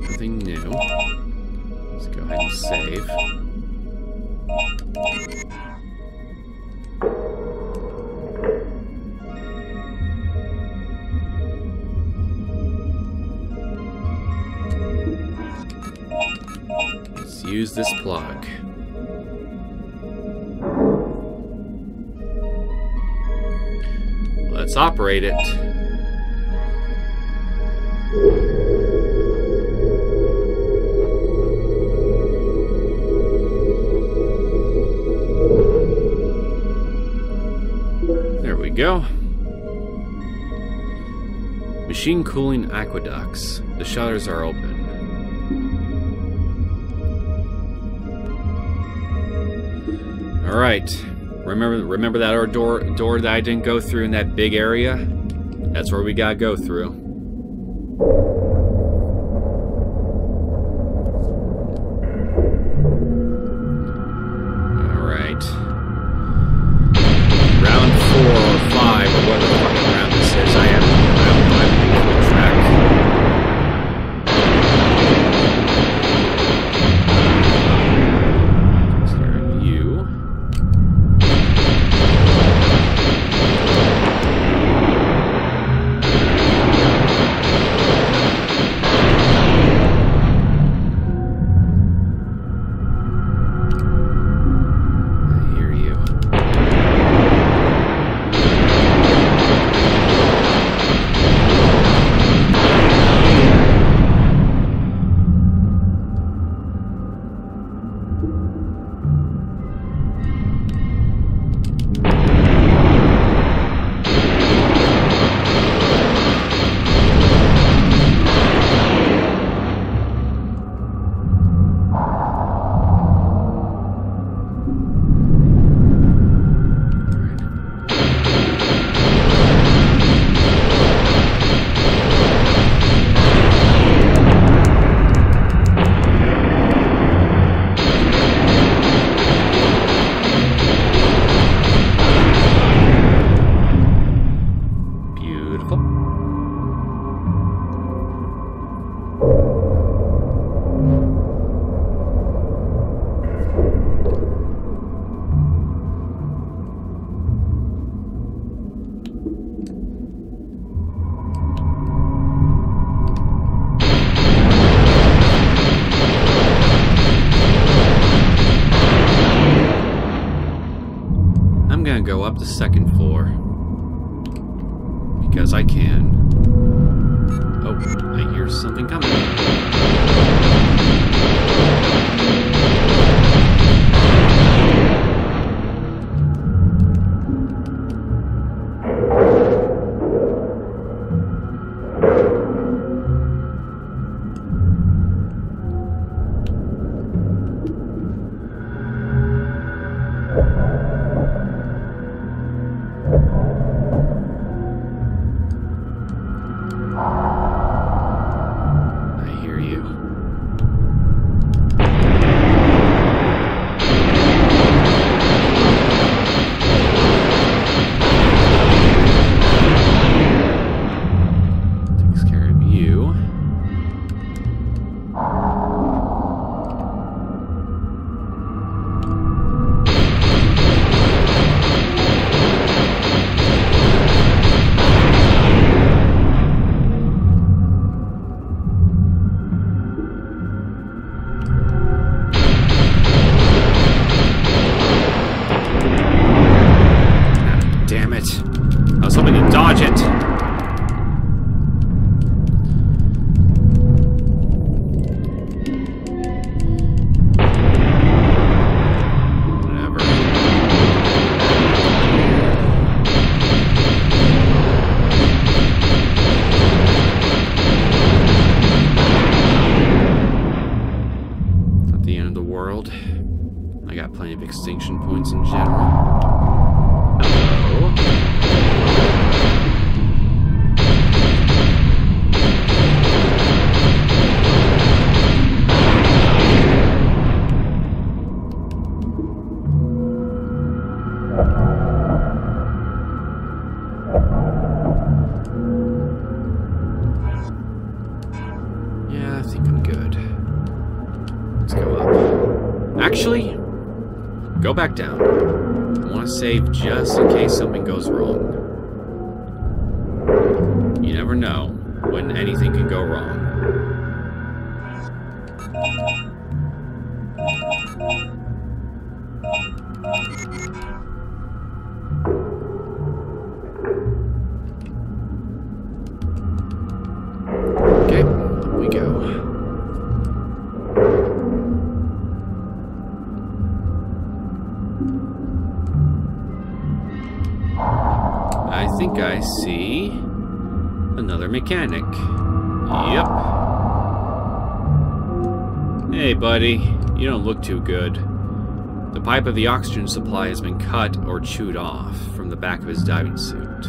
Nothing new. Let's go ahead and save. Use this plug. Let's operate it. There we go. Machine cooling aqueducts. The shutters are open. All right. Remember remember that our door door that I didn't go through in that big area? That's where we got to go through. Buddy. You don't look too good. The pipe of the oxygen supply has been cut or chewed off from the back of his diving suit.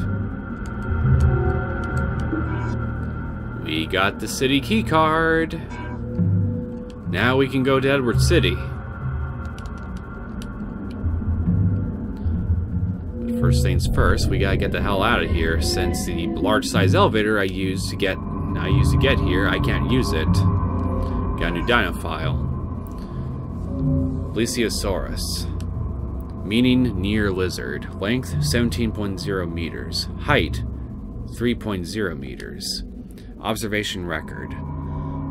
We got the city key card. Now we can go to Edward City. First things first, we gotta get the hell out of here since the large size elevator I used to get I used to get here, I can't use it. Got a new dino file. Plesiosaurus. Meaning near lizard. Length 17.0 meters. Height 3.0 meters. Observation record.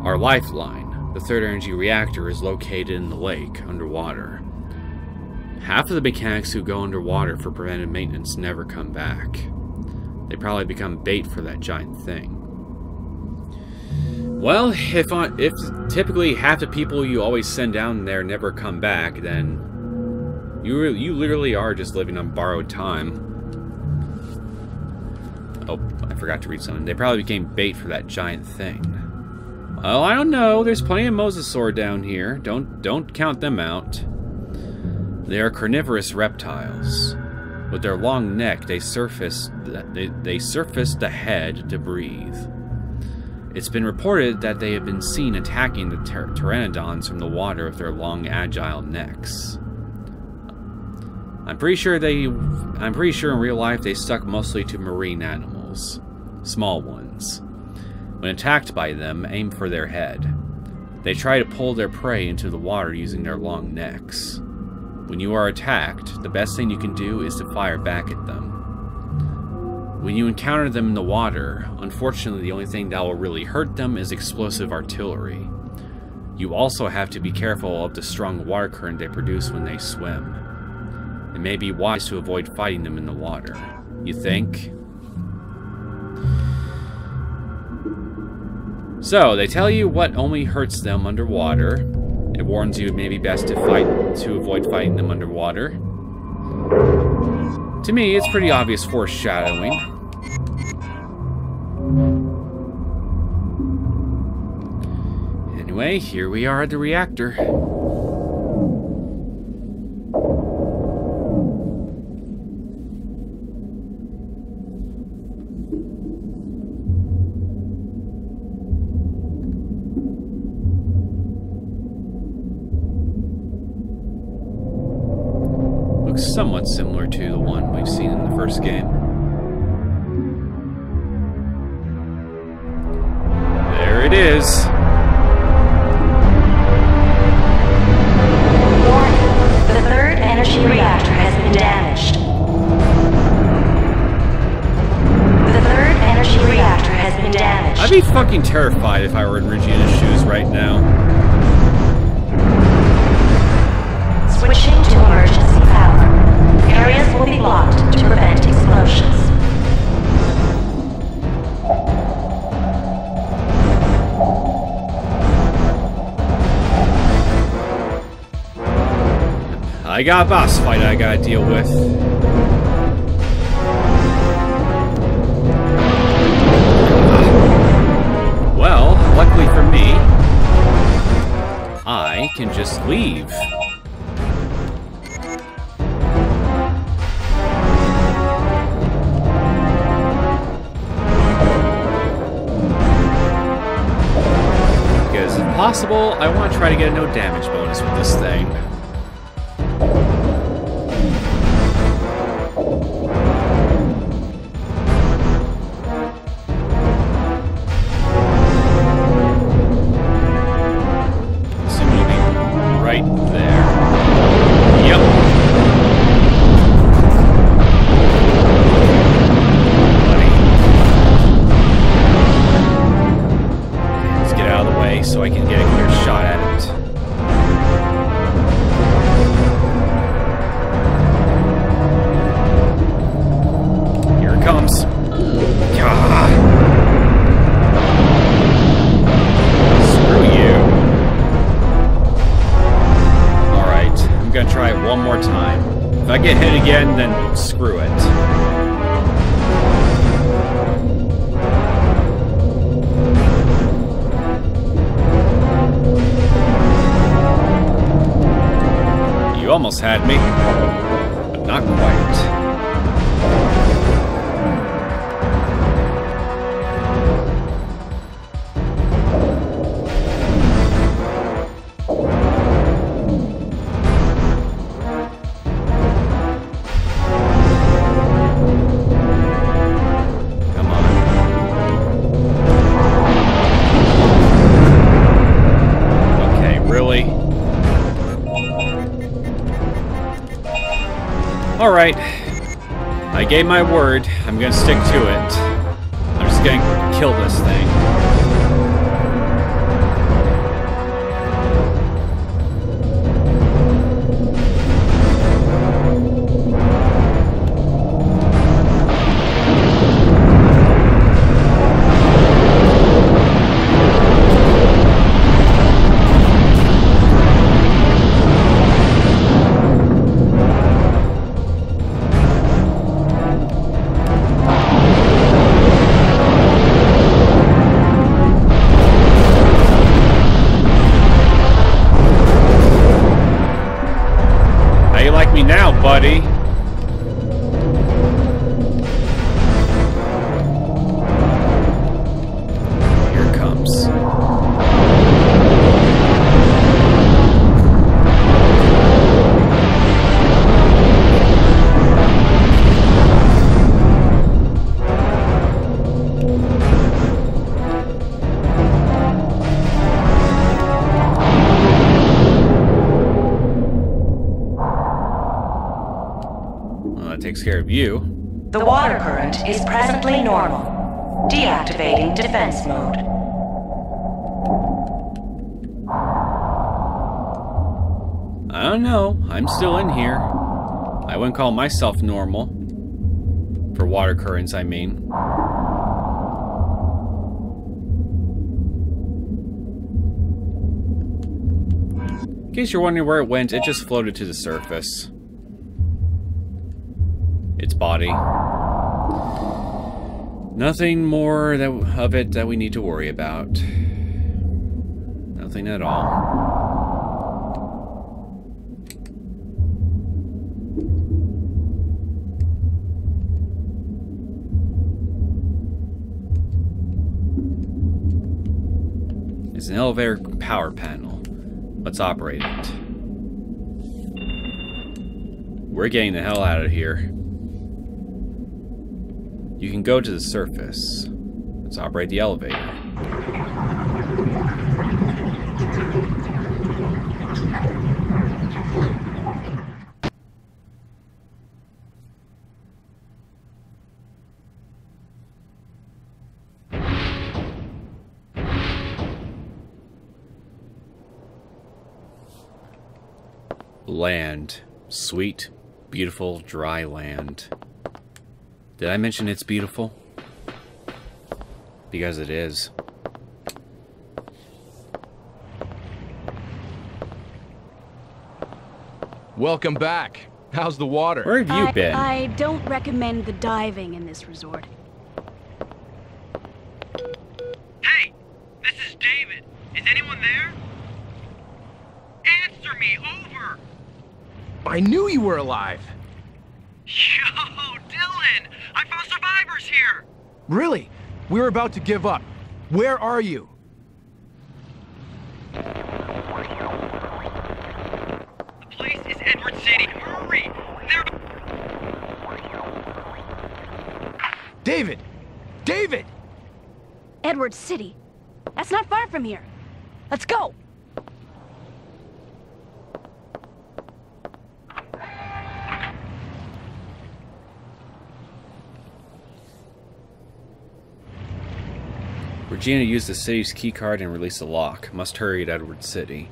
Our lifeline, the third energy reactor, is located in the lake underwater. Half of the mechanics who go underwater for preventive maintenance never come back. They probably become bait for that giant thing. Well, if if typically half the people you always send down there never come back, then you you literally are just living on borrowed time. Oh, I forgot to read something. They probably became bait for that giant thing. Well, I don't know. There's plenty of mosasaur down here. Don't don't count them out. They are carnivorous reptiles. With their long neck, they surface they, they surface the head to breathe. It's been reported that they have been seen attacking the pter- pteranodons from the water with their long, agile necks. I'm pretty sure they I'm pretty sure in real life they stuck mostly to marine animals, small ones. When attacked by them, aim for their head. They try to pull their prey into the water using their long necks. When you are attacked, the best thing you can do is to fire back at them. When you encounter them in the water, unfortunately the only thing that will really hurt them is explosive artillery. You also have to be careful of the strong water current they produce when they swim. It may be wise to avoid fighting them in the water. You think? So, they tell you what only hurts them underwater. It warns you it may be best to fight to avoid fighting them underwater. To me, it's pretty obvious foreshadowing. Anyway, here we are at the reactor. Got a boss fight I gotta deal with. Well, luckily for me, I can just leave. Possible, I want to try to get a no damage bonus with this gave my word. I'm gonna stick to it. Defense mode. I don't know. I'm still in here. I wouldn't call myself normal. For water currents, I mean. In case you're wondering where it went, it just floated to the surface. Its body. Nothing more that, of it that we need to worry about. Nothing at all. It's an elevator power panel. Let's operate it. We're getting the hell out of here. You can go to the surface. Let's operate the elevator. Land. Sweet, beautiful, dry land. Did I mention it's beautiful? Because it is. Welcome back. How's the water? Where have you I, been? I don't recommend the diving in this resort. Hey, this is David. Is anyone there? Answer me, over! I knew you were alive. Yo, Dylan! I found survivors here! Really? We were about to give up. Where are you? The place is Edward City. Hurry! They're... David! David! Edward City. That's not far from here. Let's go! Regina used the city's keycard and released the lock. Must hurry at Edward City.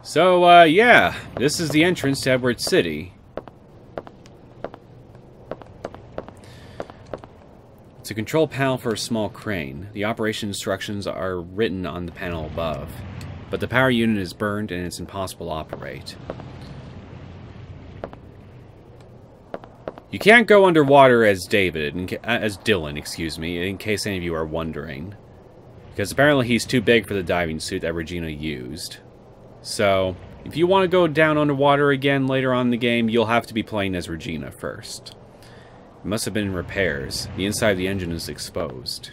So, uh, yeah. This is the entrance to Edward City. It's a control panel for a small crane. The operation instructions are written on the panel above. But the power unit is burned and it's impossible to operate. You can't go underwater as David, uh, as Dylan, excuse me, in case any of you are wondering. Because apparently he's too big for the diving suit that Regina used. So, if you want to go down underwater again later on in the game, you'll have to be playing as Regina first. It must have been in repairs. The inside of the engine is exposed.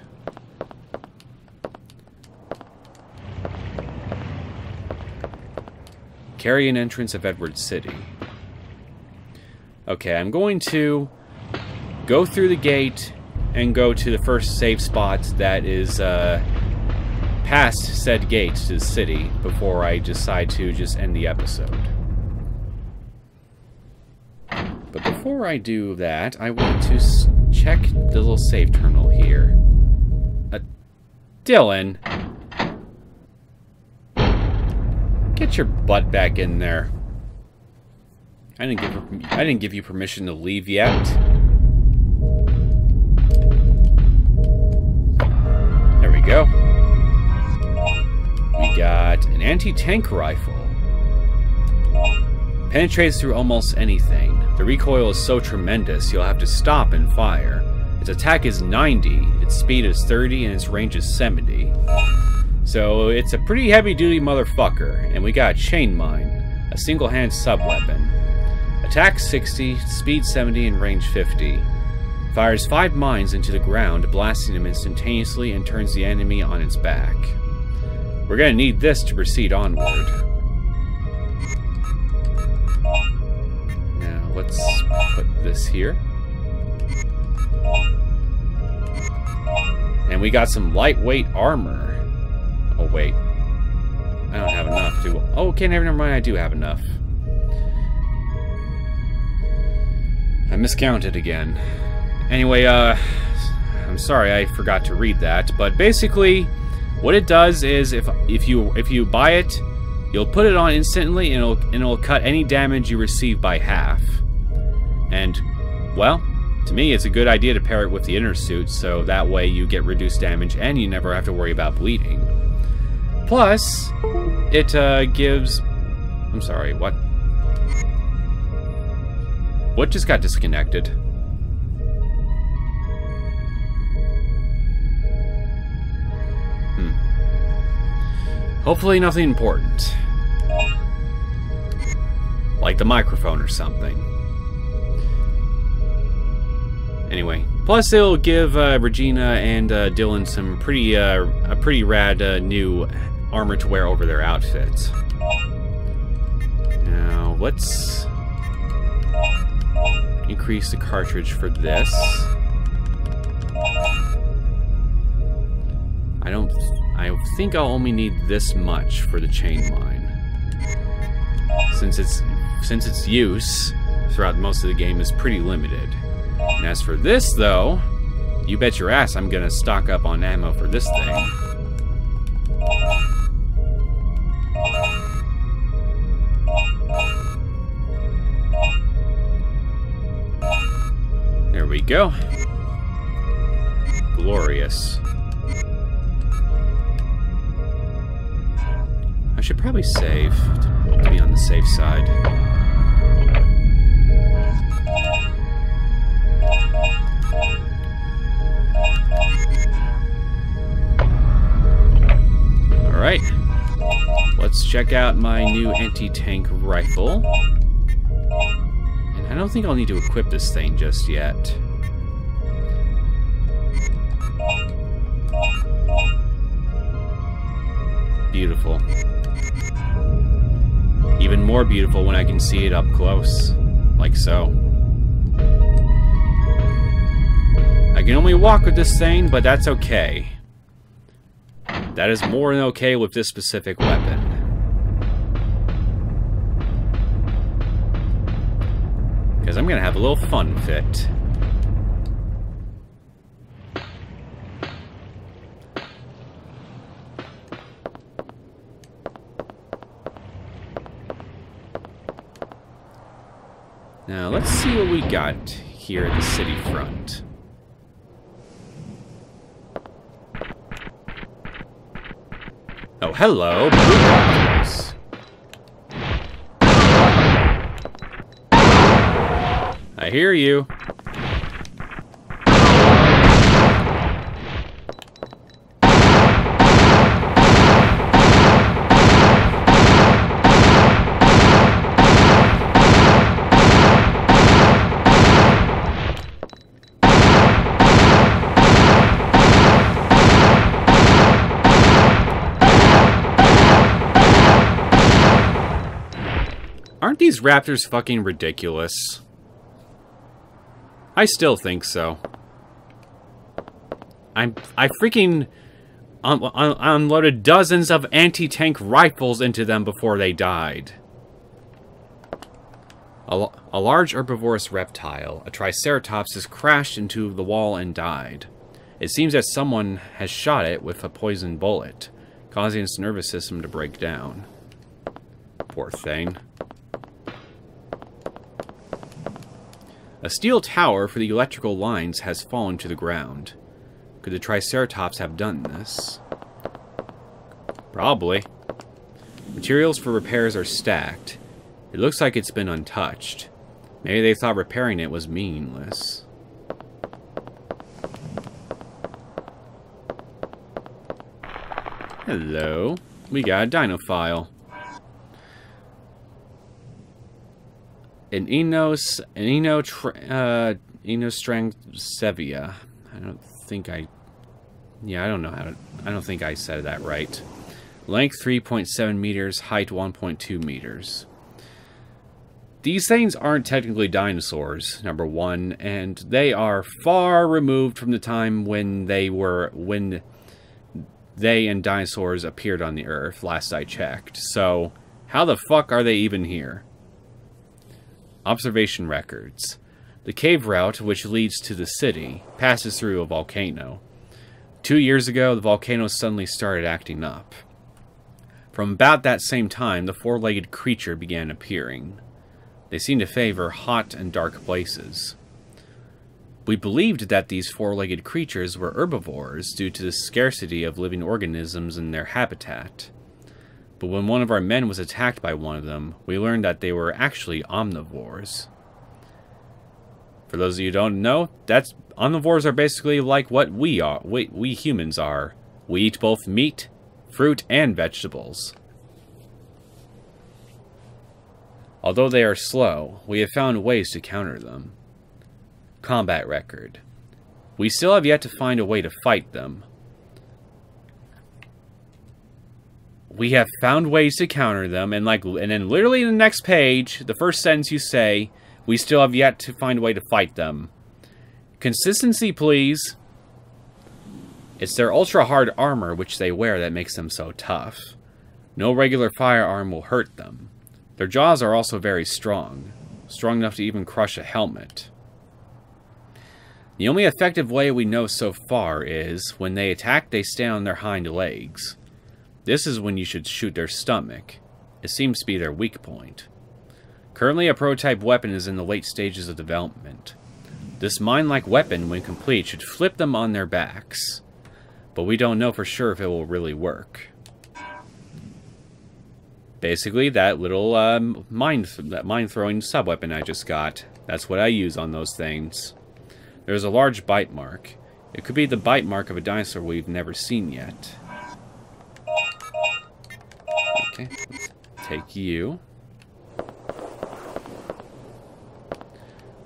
Carry an entrance of Edward City. Okay, I'm going to go through the gate and go to the first safe spot that is uh, past said gate to the city before I decide to just end the episode. But before I do that, I want to check the little save terminal here. Uh, Dylan! Get your butt back in there. I didn't give her, I didn't give you permission to leave yet. There we go. We got an anti-tank rifle. Penetrates through almost anything. The recoil is so tremendous you'll have to stop and fire. Its attack is 90, its speed is 30, and its range is 70. So it's a pretty heavy-duty motherfucker, and we got a chain mine, a single-hand sub-weapon. Attack 60, speed 70, and range 50. Fires 5 mines into the ground, blasting them instantaneously and turns the enemy on its back. We're gonna need this to proceed onward. Now, let's put this here. And we got some lightweight armor. Oh, wait. I don't have enough, do Oh, okay, never mind, I do have enough. I miscounted again. Anyway, uh, I'm sorry I forgot to read that, but basically, what it does is if if you if you buy it, you'll put it on instantly, and it'll and it'll cut any damage you receive by half. And well, to me, it's a good idea to pair it with the inner suit, so that way you get reduced damage and you never have to worry about bleeding. Plus, it uh, gives. I'm sorry, what? What just got disconnected? Hmm. Hopefully nothing important. Like the microphone or something. Anyway, plus it'll give uh, Regina and uh, Dylan some pretty, uh, a pretty rad uh, new armor to wear over their outfits. Now, let's increase the cartridge for this. I don't. I think I'll only need this much for the chain mine, since its since its use throughout most of the game is pretty limited. And as for this, though, you bet your ass I'm gonna stock up on ammo for this thing. Go. Glorious. I should probably save. to be on the safe side. Alright. Let's check out my new anti-tank rifle. And I don't think I'll need to equip this thing just yet. Beautiful. Even more beautiful when I can see it up close. Like so. I can only walk with this thing, but that's okay. That is more than okay with this specific weapon. Because I'm going to have a little fun with it. Now, let's see what we got here at the city front. Oh, hello, I hear you. Aren't these raptors fucking ridiculous? I still think so. I'm I freaking un un unloaded dozens of anti-tank rifles into them before they died. A, a large herbivorous reptile, a triceratops, has crashed into the wall and died. It seems that someone has shot it with a poisoned bullet, causing its nervous system to break down. Poor thing. A steel tower for the electrical lines has fallen to the ground. Could the Triceratops have done this? Probably. Materials for repairs are stacked. It looks like it's been untouched. Maybe they thought repairing it was meaningless. Hello. We got a dino file. An Enos, an Eno, uh, Sevia. I don't think I, yeah, I don't know how to, I don't think I said that right. Length 3.7 meters, height 1.2 meters. These things aren't technically dinosaurs, number one, and they are far removed from the time when they were, when they and dinosaurs appeared on the Earth, last I checked. So, how the fuck are they even here? Observation records. The cave route, which leads to the city, passes through a volcano. Two years ago, the volcano suddenly started acting up. From about that same time, the four-legged creature began appearing. They seem to favor hot and dark places. We believed that these four-legged creatures were herbivores due to the scarcity of living organisms in their habitat. But when one of our men was attacked by one of them, we learned that they were actually omnivores. For those of you who don't know, that's omnivores are basically like what we are, we, we humans are. We eat both meat, fruit, and vegetables. Although they are slow, we have found ways to counter them. Combat record. We still have yet to find a way to fight them, we have found ways to counter them, and like, and then literally in the next page, the first sentence you say, we still have yet to find a way to fight them. Consistency, please. It's their ultra-hard armor which they wear that makes them so tough. No regular firearm will hurt them. Their jaws are also very strong, strong enough to even crush a helmet. The only effective way we know so far is, when they attack, they stand on their hind legs. This is when you should shoot their stomach. It seems to be their weak point. Currently, a prototype weapon is in the late stages of development. This mine-like weapon, when complete, should flip them on their backs. But we don't know for sure if it will really work. Basically, that little um, mind that mind throwing sub weapon I just got. That's what I use on those things. There's a large bite mark. It could be the bite mark of a dinosaur we've never seen yet. Okay, take you.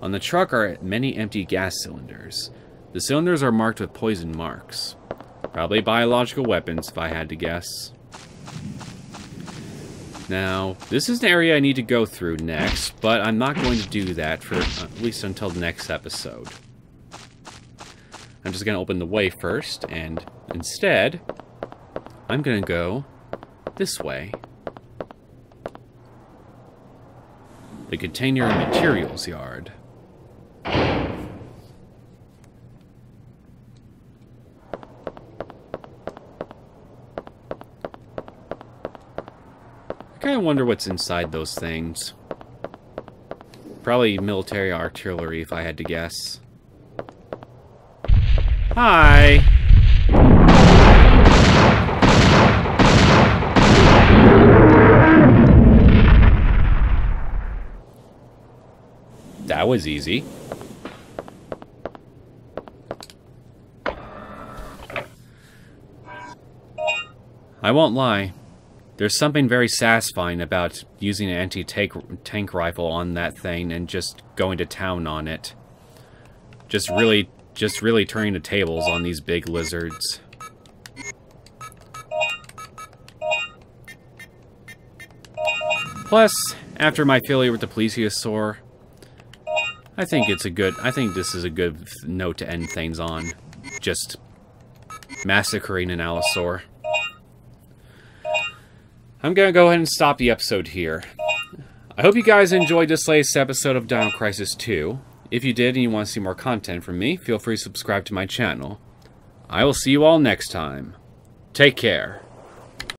On the truck are many empty gas cylinders. The cylinders are marked with poison marks. Probably biological weapons, if I had to guess. Now, this is an area I need to go through next, but I'm not going to do that for uh, at least until the next episode. I'm just going to open the way first, and instead, I'm going to go this way. The container and materials yard. I kind of wonder what's inside those things. Probably military artillery, if I had to guess. Hi! That was easy. I won't lie. There's something very satisfying about using an anti-tank tank rifle on that thing and just going to town on it. Just really, just really turning the tables on these big lizards. Plus, after my failure with the plesiosaur, I think it's a good, I think this is a good note to end things on. Just massacring an allosaur. I'm going to go ahead and stop the episode here. I hope you guys enjoyed this latest episode of Dino Crisis 2. If you did and you want to see more content from me, feel free to subscribe to my channel. I will see you all next time. Take care.